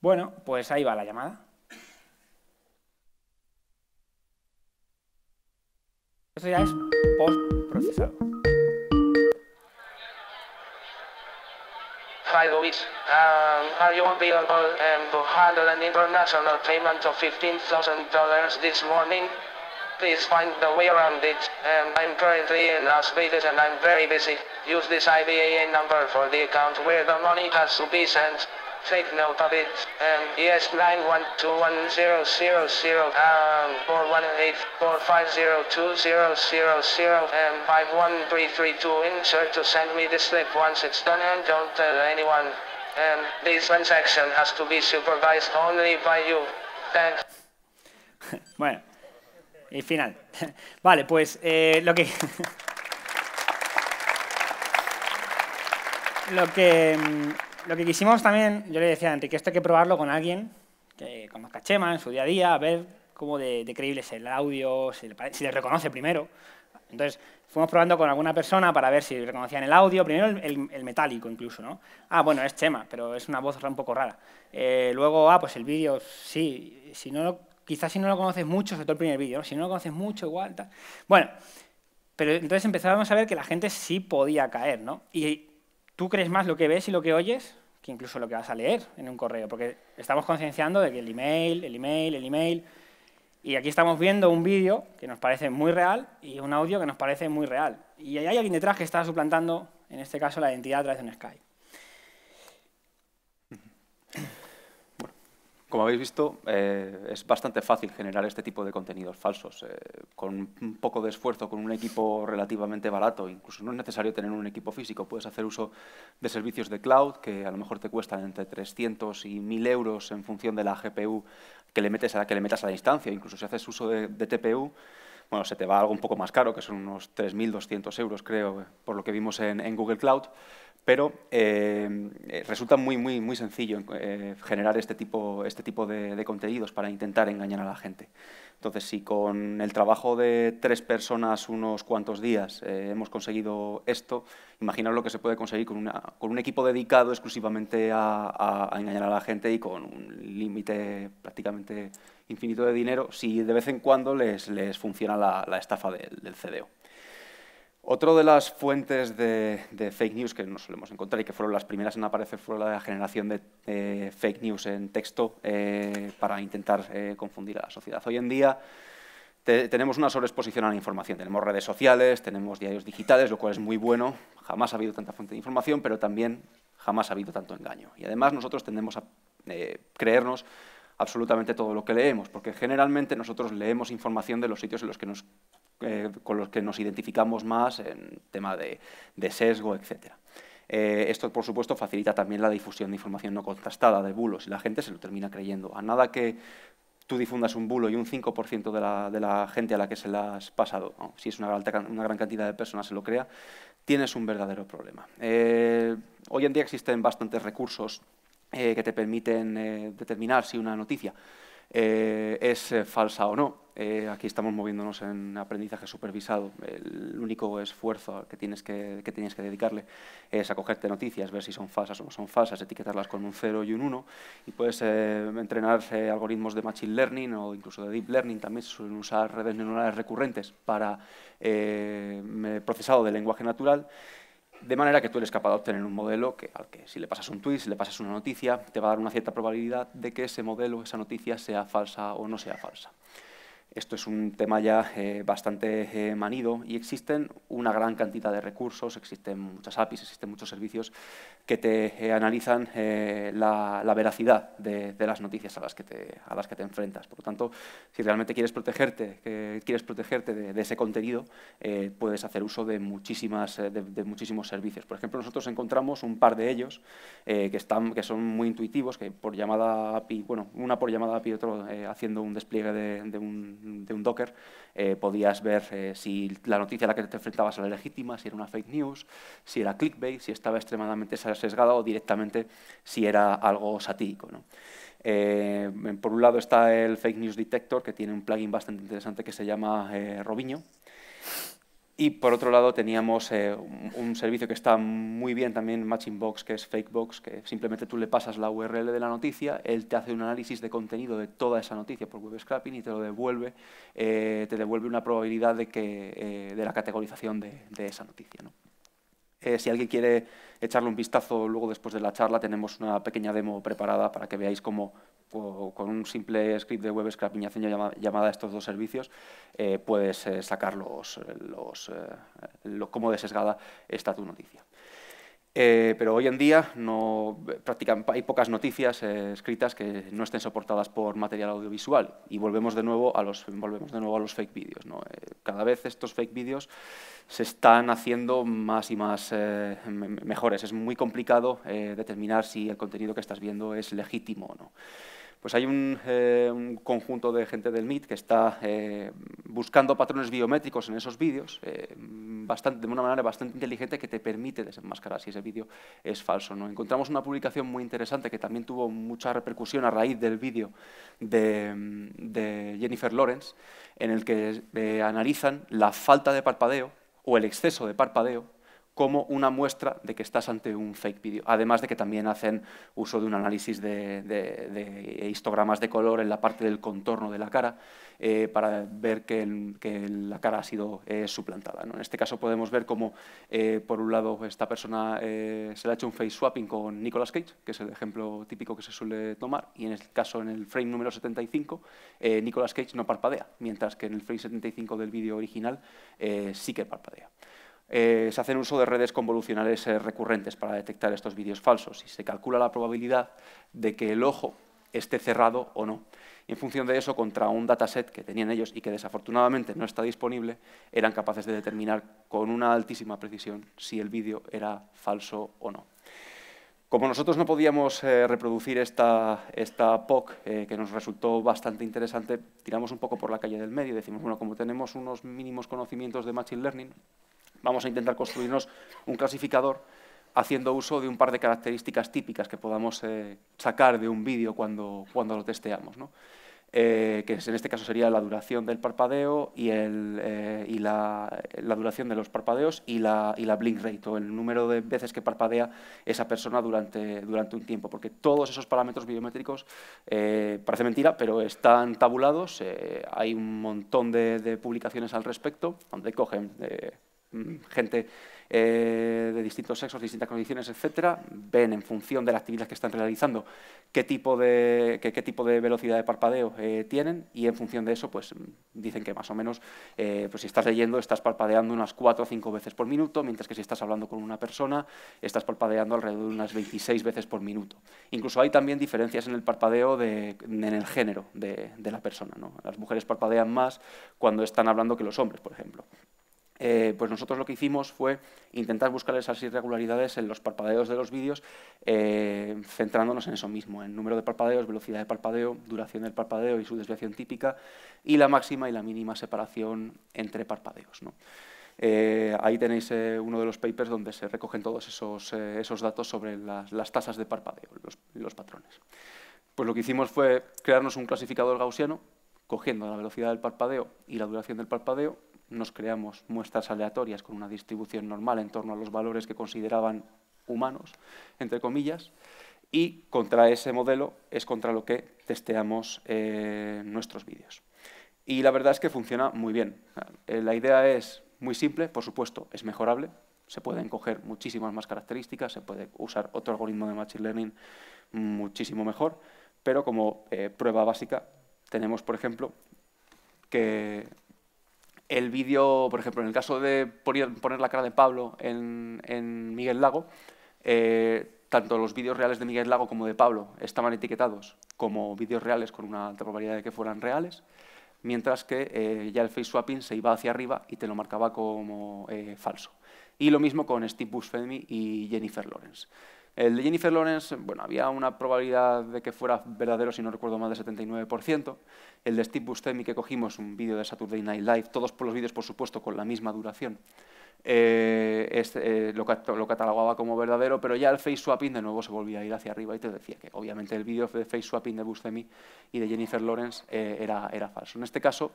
Bueno, pues ahí va la llamada. Eso ya es post-procesado. Hi Luis, um, are you available um, to handle an international payment of $15,000 this morning? Please find the way around it. Um, I'm currently in Las Vegas and I'm very busy. Use this IBAN number for the account where the money has to be sent. Take note of it. Um, yes, 9121000, um, 418-450-2000, and 51332. Insert to send me the slip once it's done and don't tell anyone. Um, this transaction has to be supervised only by you. Thanks. (laughs) Bueno, y final. (laughs) Vale, pues eh, lo que... (laughs) lo que... mm, Lo que quisimos también, yo le decía a Enrique, esto hay que probarlo con alguien que conozca a Chema en su día a día, a ver cómo de, creíble es el audio, si le, reconoce primero. Entonces, fuimos probando con alguna persona para ver si reconocían el audio, primero el, el- el metálico incluso, ¿no? Ah, bueno, es Chema, pero es una voz un poco rara. Eh, luego, ah, pues el vídeo, sí, si no lo- quizás si no lo conoces mucho, sobre todo el primer vídeo, ¿no? si no lo conoces mucho, igual, tal. Bueno, pero entonces empezábamos a ver que la gente sí podía caer, ¿no? Y tú crees más lo que ves y lo que oyes que incluso lo que vas a leer en un correo, porque estamos concienciando de que el email, el email, el email, y aquí estamos viendo un vídeo que nos parece muy real y un audio que nos parece muy real. Y hay alguien detrás que está suplantando, en este caso, la identidad a través de un Skype. Como habéis visto, eh, es bastante fácil generar este tipo de contenidos falsos. eh, con un poco de esfuerzo, con un equipo relativamente barato, incluso no es necesario tener un equipo físico, puedes hacer uso de servicios de cloud que a lo mejor te cuestan entre 300 y 1000 euros en función de la GPU que le, metes a, que le metas a la instancia. Incluso si haces uso de, de TPU, bueno, se te va algo un poco más caro, que son unos 3.200 euros, creo, por lo que vimos en, en Google Cloud. Pero eh, eh, resulta muy, muy, muy sencillo eh, generar este tipo, este tipo de, contenidos para intentar engañar a la gente. Entonces, si con el trabajo de tres personas unos cuantos días hemos conseguido esto, imaginaos lo que se puede conseguir con, un equipo dedicado exclusivamente a, a- engañar a la gente y con un límite prácticamente infinito de dinero, si de vez en cuando les, les funciona la, la estafa del, del CDO. Otro de las fuentes de, fake news que nos solemos encontrar y que fueron las primeras en aparecer fue la generación de fake news en texto eh, para intentar eh, confundir a la sociedad. Hoy en día te- tenemos una sobreexposición a la información. Tenemos redes sociales, tenemos diarios digitales, lo cual es muy bueno. Jamás ha habido tanta fuente de información, pero también jamás ha habido tanto engaño. Y además nosotros tendemos a eh, creernos absolutamente todo lo que leemos, porque generalmente nosotros leemos información de los sitios en los que nos, eh, con los que nos identificamos más en tema de, sesgo, etc. esto, por supuesto, facilita también la difusión de información no contrastada, de bulos, y la gente se lo termina creyendo. A nada que tú difundas un bulo y un 5% de la, gente a la que se la has pasado, si es una, alta una gran cantidad de personas se lo crea, tienes un verdadero problema. Eh, hoy en día existen bastantes recursos eh, que te permiten eh, determinar si una noticia eh, es eh, falsa o no. Eh, aquí estamos moviéndonos en aprendizaje supervisado. El único esfuerzo que tienes que, que tienes que dedicarle es a cogerte noticias, ver si son falsas o no son falsas, etiquetarlas con un 0 y un 1 y puedes entrenar algoritmos de Machine Learning o incluso de Deep Learning. También se suelen usar redes neuronales recurrentes para procesado de lenguaje natural de manera que tú eres capaz de obtener un modelo que, al que si le pasas un tweet, si le pasas una noticia, te va a dar una cierta probabilidad de que ese modelo, esa noticia, sea falsa o no sea falsa. Esto es un tema ya eh, bastante eh, manido y existen una gran cantidad de recursos, existen muchas APIs, existen muchos servicios que te eh, analizan la, veracidad de, las noticias a las, que te, a las que te enfrentas. Por lo tanto, si realmente quieres protegerte, quieres protegerte de, ese contenido, puedes hacer uso de, muchísimas, de, muchísimos servicios. Por ejemplo, nosotros encontramos un par de ellos que, están, que son muy intuitivos, que por llamada API, bueno, una por llamada API y otro haciendo un despliegue de, de de un Docker, eh, podías ver eh, si la noticia a la que te enfrentabas era legítima, si era una fake news, si era clickbait, si estaba extremadamente sesgada o directamente si era algo satírico. ¿no? Eh, por un lado está el Fake News Detector, que tiene un plugin bastante interesante que se llama Robinho. Y por otro lado teníamos eh, un, servicio que está muy bien también, Matchingbox, que es Fakebox, que simplemente tú le pasas la URL de la noticia, él te hace un análisis de contenido de toda esa noticia por web scraping y te lo devuelve, eh, te devuelve una probabilidad de, que, eh, de la categorización de, esa noticia. ¿no? Si alguien quiere echarle un vistazo luego después de la charla, tenemos una pequeña demo preparada para que veáis cómo o con un simple script de web scraping y haciendo llama- llamada a estos dos servicios, eh, puedes eh, sacar los, los, eh, cómo de sesgada está tu noticia. Eh, pero hoy en día no, hay pocas noticias eh, escritas que no estén soportadas por material audiovisual y volvemos de nuevo a los, volvemos de nuevo a los fake vídeos. ¿no? Eh, cada vez estos fake vídeos se están haciendo más y más eh, me- mejores. Es muy complicado eh, determinar si el contenido que estás viendo es legítimo o no. Pues hay un, eh, un conjunto de gente del MIT que está eh, buscando patrones biométricos en esos vídeos eh, de una manera bastante inteligente que te permite desenmascarar si ese vídeo es falso. ¿no? Encontramos una publicación muy interesante que también tuvo mucha repercusión a raíz del vídeo de, Jennifer Lawrence, en el que analizan la falta de parpadeo o el exceso de parpadeo como una muestra de que estás ante un fake vídeo. Además de que también hacen uso de un análisis de, histogramas de color en la parte del contorno de la cara eh, para ver que, la cara ha sido eh, suplantada. En este caso podemos ver cómo, eh, por un lado, esta persona se le ha hecho un face swapping con Nicolas Cage, que es el ejemplo típico que se suele tomar, y en el caso, en el frame número 75, eh, Nicolas Cage no parpadea, mientras que en el frame 75 del vídeo original sí que parpadea. Eh, se hacen uso de redes convolucionales eh, recurrentes para detectar estos vídeos falsos y se calcula la probabilidad de que el ojo esté cerrado o no. En función de eso, contra un dataset que tenían ellos y que desafortunadamente no está disponible, eran capaces de determinar con una altísima precisión si el vídeo era falso o no. Como nosotros no podíamos eh, reproducir esta, esta POC, que nos resultó bastante interesante, tiramos un poco por la calle del medio y decimos, bueno, como tenemos unos mínimos conocimientos de Machine Learning, vamos a intentar construirnos un clasificador haciendo uso de un par de características típicas que podamos eh, sacar de un vídeo cuando, cuando lo testeamos. Eh, que en este caso sería la duración del parpadeo y, eh, la, duración de los parpadeos y la, y la blink rate, o el número de veces que parpadea esa persona durante, durante un tiempo, porque todos esos parámetros biométricos, parece mentira, pero están tabulados, hay un montón de, publicaciones al respecto, donde cogen gente eh, de distintos sexos, distintas condiciones, etcétera, ven en función de la actividad que están realizando qué tipo de, qué, tipo de velocidad de parpadeo eh, tienen y en función de eso pues mm, dicen que más o menos eh, pues si estás leyendo estás parpadeando unas 4 o 5 veces por minuto, mientras que si estás hablando con una persona estás parpadeando alrededor de unas 26 veces por minuto. Incluso hay también diferencias en el parpadeo de- en el género de, de la persona. ¿no? Las mujeres parpadean más cuando están hablando que los hombres, por ejemplo. Eh, pues nosotros lo que hicimos fue intentar buscar esas irregularidades en los parpadeos de los vídeos, eh, centrándonos en eso mismo, en número de parpadeos, velocidad de parpadeo, duración del parpadeo y su desviación típica, y la máxima y la mínima separación entre parpadeos. ¿no? Eh, ahí tenéis uno de los papers donde se recogen todos esos, esos datos sobre las, las tasas de parpadeo, los, los patrones. Pues lo que hicimos fue crearnos un clasificador gaussiano, cogiendo la velocidad del parpadeo y la duración del parpadeo, nos creamos muestras aleatorias con una distribución normal en torno a los valores que consideraban humanos, entre comillas, y contra ese modelo es contra lo que testeamos eh, nuestros vídeos. Y la verdad es que funciona muy bien. Eh, La idea es muy simple, por supuesto, es mejorable. Se pueden coger muchísimas más características, se puede usar otro algoritmo de Machine Learning muchísimo mejor, pero como eh, prueba básica tenemos, por ejemplo, que el vídeo, por ejemplo, en el caso de poner, la cara de Pablo en, en Miguel Lago, eh, tanto los vídeos reales de Miguel Lago como de Pablo estaban etiquetados como vídeos reales con una alta probabilidad de que fueran reales, mientras que eh, ya el face swapping se iba hacia arriba y te lo marcaba como eh, falso. Y lo mismo con Steve Buscemi y Jennifer Lawrence. El de Jennifer Lawrence, bueno, había una probabilidad de que fuera verdadero, si no recuerdo mal, del 79%. El de Steve Buscemi, que cogimos un vídeo de Saturday Night Live, todos los vídeos, por supuesto, con la misma duración, eh, es, eh, lo, cat- lo catalogaba como verdadero, pero ya el face swapping de nuevo se volvía a ir hacia arriba y te decía que obviamente el vídeo de face swapping de Buscemi y de Jennifer Lawrence eh, era, era falso. En este caso,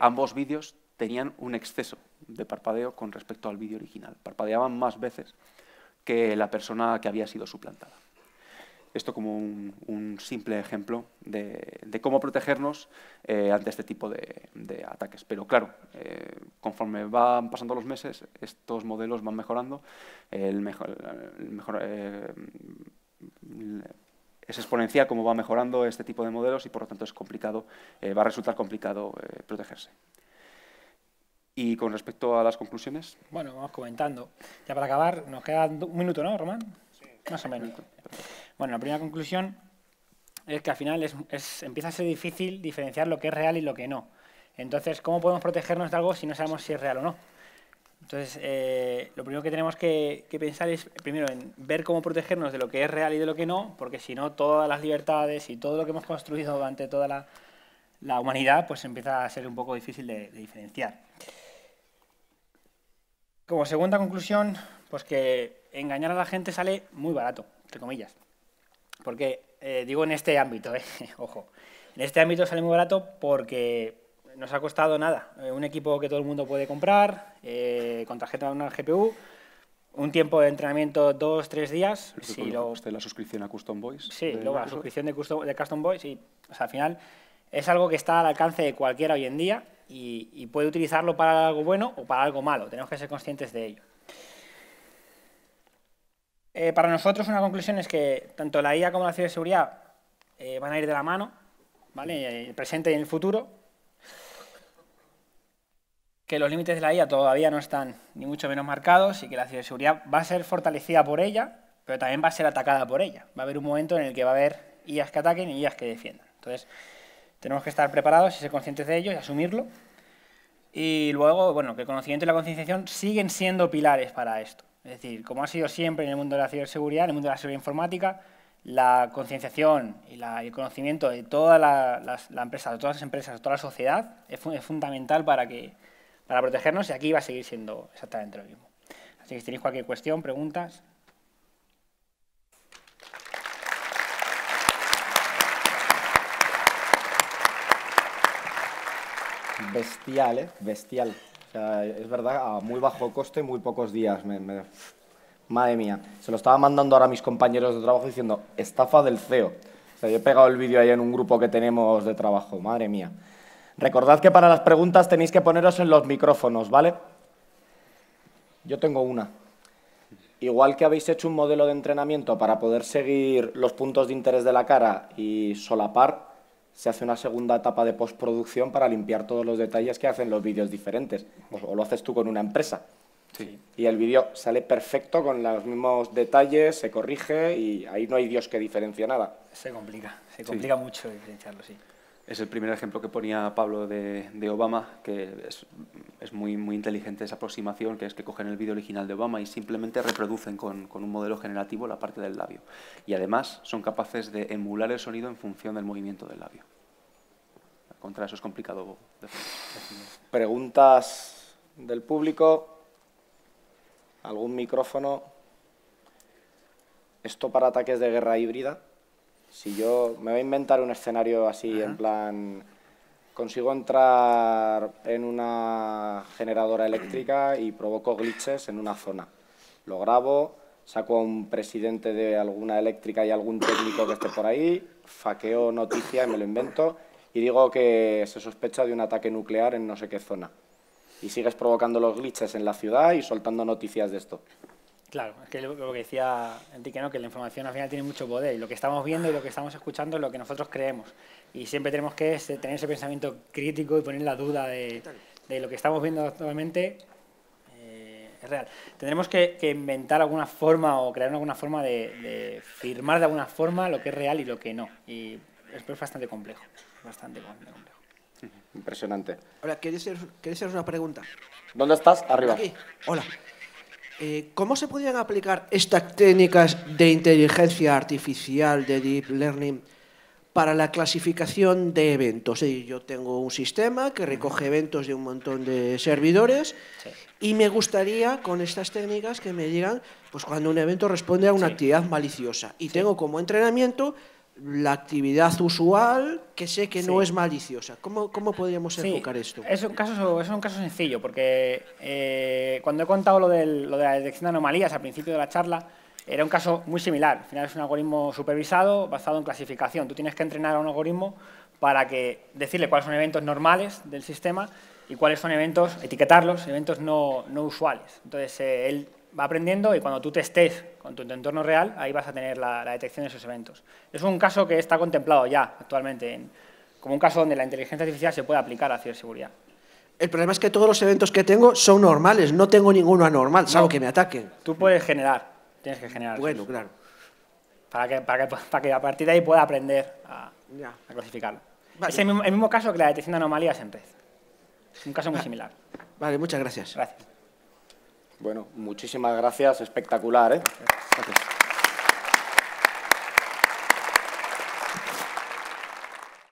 ambos vídeos tenían un exceso de parpadeo con respecto al vídeo original. Parpadeaban más veces que la persona que había sido suplantada. Esto como un, simple ejemplo de, cómo protegernos eh, ante este tipo de, ataques. Pero claro, eh, conforme van pasando los meses, estos modelos van mejorando. Eh, es exponencial cómo va mejorando este tipo de modelos y por lo tanto es complicado, va a resultar complicado protegerse. Y con respecto a las conclusiones. Bueno, vamos comentando. Ya para acabar, nos queda un minuto, ¿no, Román? Sí. Más o menos. Bueno, la primera conclusión es que al final es, empieza a ser difícil diferenciar lo que es real y lo que no. Entonces, ¿cómo podemos protegernos de algo si no sabemos si es real o no? Entonces, eh, lo primero que tenemos que, pensar es, primero, en ver cómo protegernos de lo que es real y de lo que no, porque si no, todas las libertades y todo lo que hemos construido durante toda la, humanidad, pues empieza a ser un poco difícil de, de diferenciar. Como segunda conclusión, pues que engañar a la gente sale muy barato, entre comillas. Porque, eh, digo en este ámbito, (laughs) eh, ojo, en este ámbito sale muy barato porque nos ha costado nada. Eh, un equipo que todo el mundo puede comprar, con tarjeta de una GPU, un tiempo de entrenamiento, dos, tres días. Si lo... la suscripción a Custom Voice? Sí, luego la suscripción de Custom, de Custom Voice. Y, al final es algo que está al alcance de cualquiera hoy en día y, y puede utilizarlo para algo bueno o para algo malo. Tenemos que ser conscientes de ello. Eh, para nosotros una conclusión es que tanto la IA como la ciberseguridad eh, van a ir de la mano, ¿vale? el presente y el futuro, que los límites de la IA todavía no están ni mucho menos marcados y que la ciberseguridad va a ser fortalecida por ella, pero también va a ser atacada por ella. Va a haber un momento en el que va a haber IAs que ataquen y IAs que defiendan. Entonces, tenemos que estar preparados y ser conscientes de ello y asumirlo. Y luego, bueno, que el conocimiento y la concienciación siguen siendo pilares para esto. Es decir, como ha sido siempre en el mundo de la ciberseguridad, en el mundo de la seguridad informática, la concienciación y, el conocimiento de toda la, empresa, de todas las empresas, de toda la sociedad es, fundamental para, que, para protegernos y aquí va a seguir siendo exactamente lo mismo. Así que si tenéis cualquier cuestión, preguntas. Bestial, ¿eh? Bestial es verdad, a muy bajo coste, muy pocos días. Madre mía. Se lo estaba mandando ahora a mis compañeros de trabajo diciendo, estafa del CEO. O sea, yo he pegado el vídeo ahí en un grupo que tenemos de trabajo. Madre mía. Recordad que para las preguntas tenéis que poneros en los micrófonos, ¿vale? Yo tengo una. Igual que habéis hecho un modelo de entrenamiento para poder seguir los puntos de interés de la cara y solapar se hace una segunda etapa de postproducción para limpiar todos los detalles que hacen los vídeos diferentes. O, lo haces tú con una empresa. Y el vídeo sale perfecto con los mismos detalles, se corrige y ahí no hay Dios que diferencia nada. Se complica, se complica mucho diferenciarlo, sí. Es el primer ejemplo que ponía Pablo de, Obama, que es, muy, muy inteligente esa aproximación, que es que cogen el vídeo original de Obama y simplemente reproducen con, con, un modelo generativo la parte del labio. Y además son capaces de emular el sonido en función del movimiento del labio. Contra eso es complicado. Preguntas del público. ¿Algún micrófono? ¿Esto para ataques de guerra híbrida? Si yo me voy a inventar un escenario así, en plan, consigo entrar en una generadora eléctrica y provoco glitches en una zona. Lo grabo, saco a un presidente de alguna eléctrica y algún técnico que esté por ahí, faqueo noticia y me lo invento y digo que se sospecha de un ataque nuclear en no sé qué zona. Y sigues provocando los glitches en la ciudad y soltando noticias de esto. Claro, es que lo, que decía Enrique, ¿no? que la información al final tiene mucho poder y lo que estamos viendo y lo que estamos escuchando es lo que nosotros creemos. Y siempre tenemos que tener ese pensamiento crítico y poner la duda de, lo que estamos viendo actualmente eh, es real. Tendremos que, inventar alguna forma o crear alguna forma de, firmar de alguna forma lo que es real y lo que no. Y es, es bastante complejo, bastante complejo. Impresionante. Hola, ¿quieres hacer una pregunta? ¿Dónde estás? Arriba. Aquí. Hola. Eh, ¿Cómo se podrían aplicar estas técnicas de inteligencia artificial, de deep learning, para la clasificación de eventos? yo tengo un sistema que recoge eventos de un montón de servidores y me gustaría con estas técnicas que me digan pues, cuando un evento responde a una actividad maliciosa. Y tengo como entrenamiento la actividad usual que sé que no es maliciosa. ¿Cómo, cómo podríamos Sí, enfocar esto? Es un caso, es un caso sencillo, porque eh, cuando he contado lo, del- lo de la detección de anomalías al principio de la charla, era un caso muy similar. Al final es un algoritmo supervisado basado en clasificación. Tú tienes que entrenar a un algoritmo para que decirle cuáles son eventos normales del sistema y cuáles son eventos, etiquetarlos, eventos no, no usuales. Entonces, eh, él va aprendiendo y cuando tú te estés con tu entorno real, ahí vas a tener la, la detección de esos eventos. Es un caso que está contemplado ya actualmente en- como un caso donde la inteligencia artificial se puede aplicar a ciberseguridad. El problema es que todos los eventos que tengo son normales, no tengo ninguno anormal, salvo que me ataquen. Tú puedes generar, tienes que generar. Bueno, claro. Para que, para, que, para que a partir de ahí pueda aprender a, Ya. a clasificarlo. Vale. Es el mismo, el mismo caso que la detección de anomalías en red. Un caso muy similar. Vale, muchas gracias. Gracias. Bueno, muchísimas gracias, espectacular, ¿eh?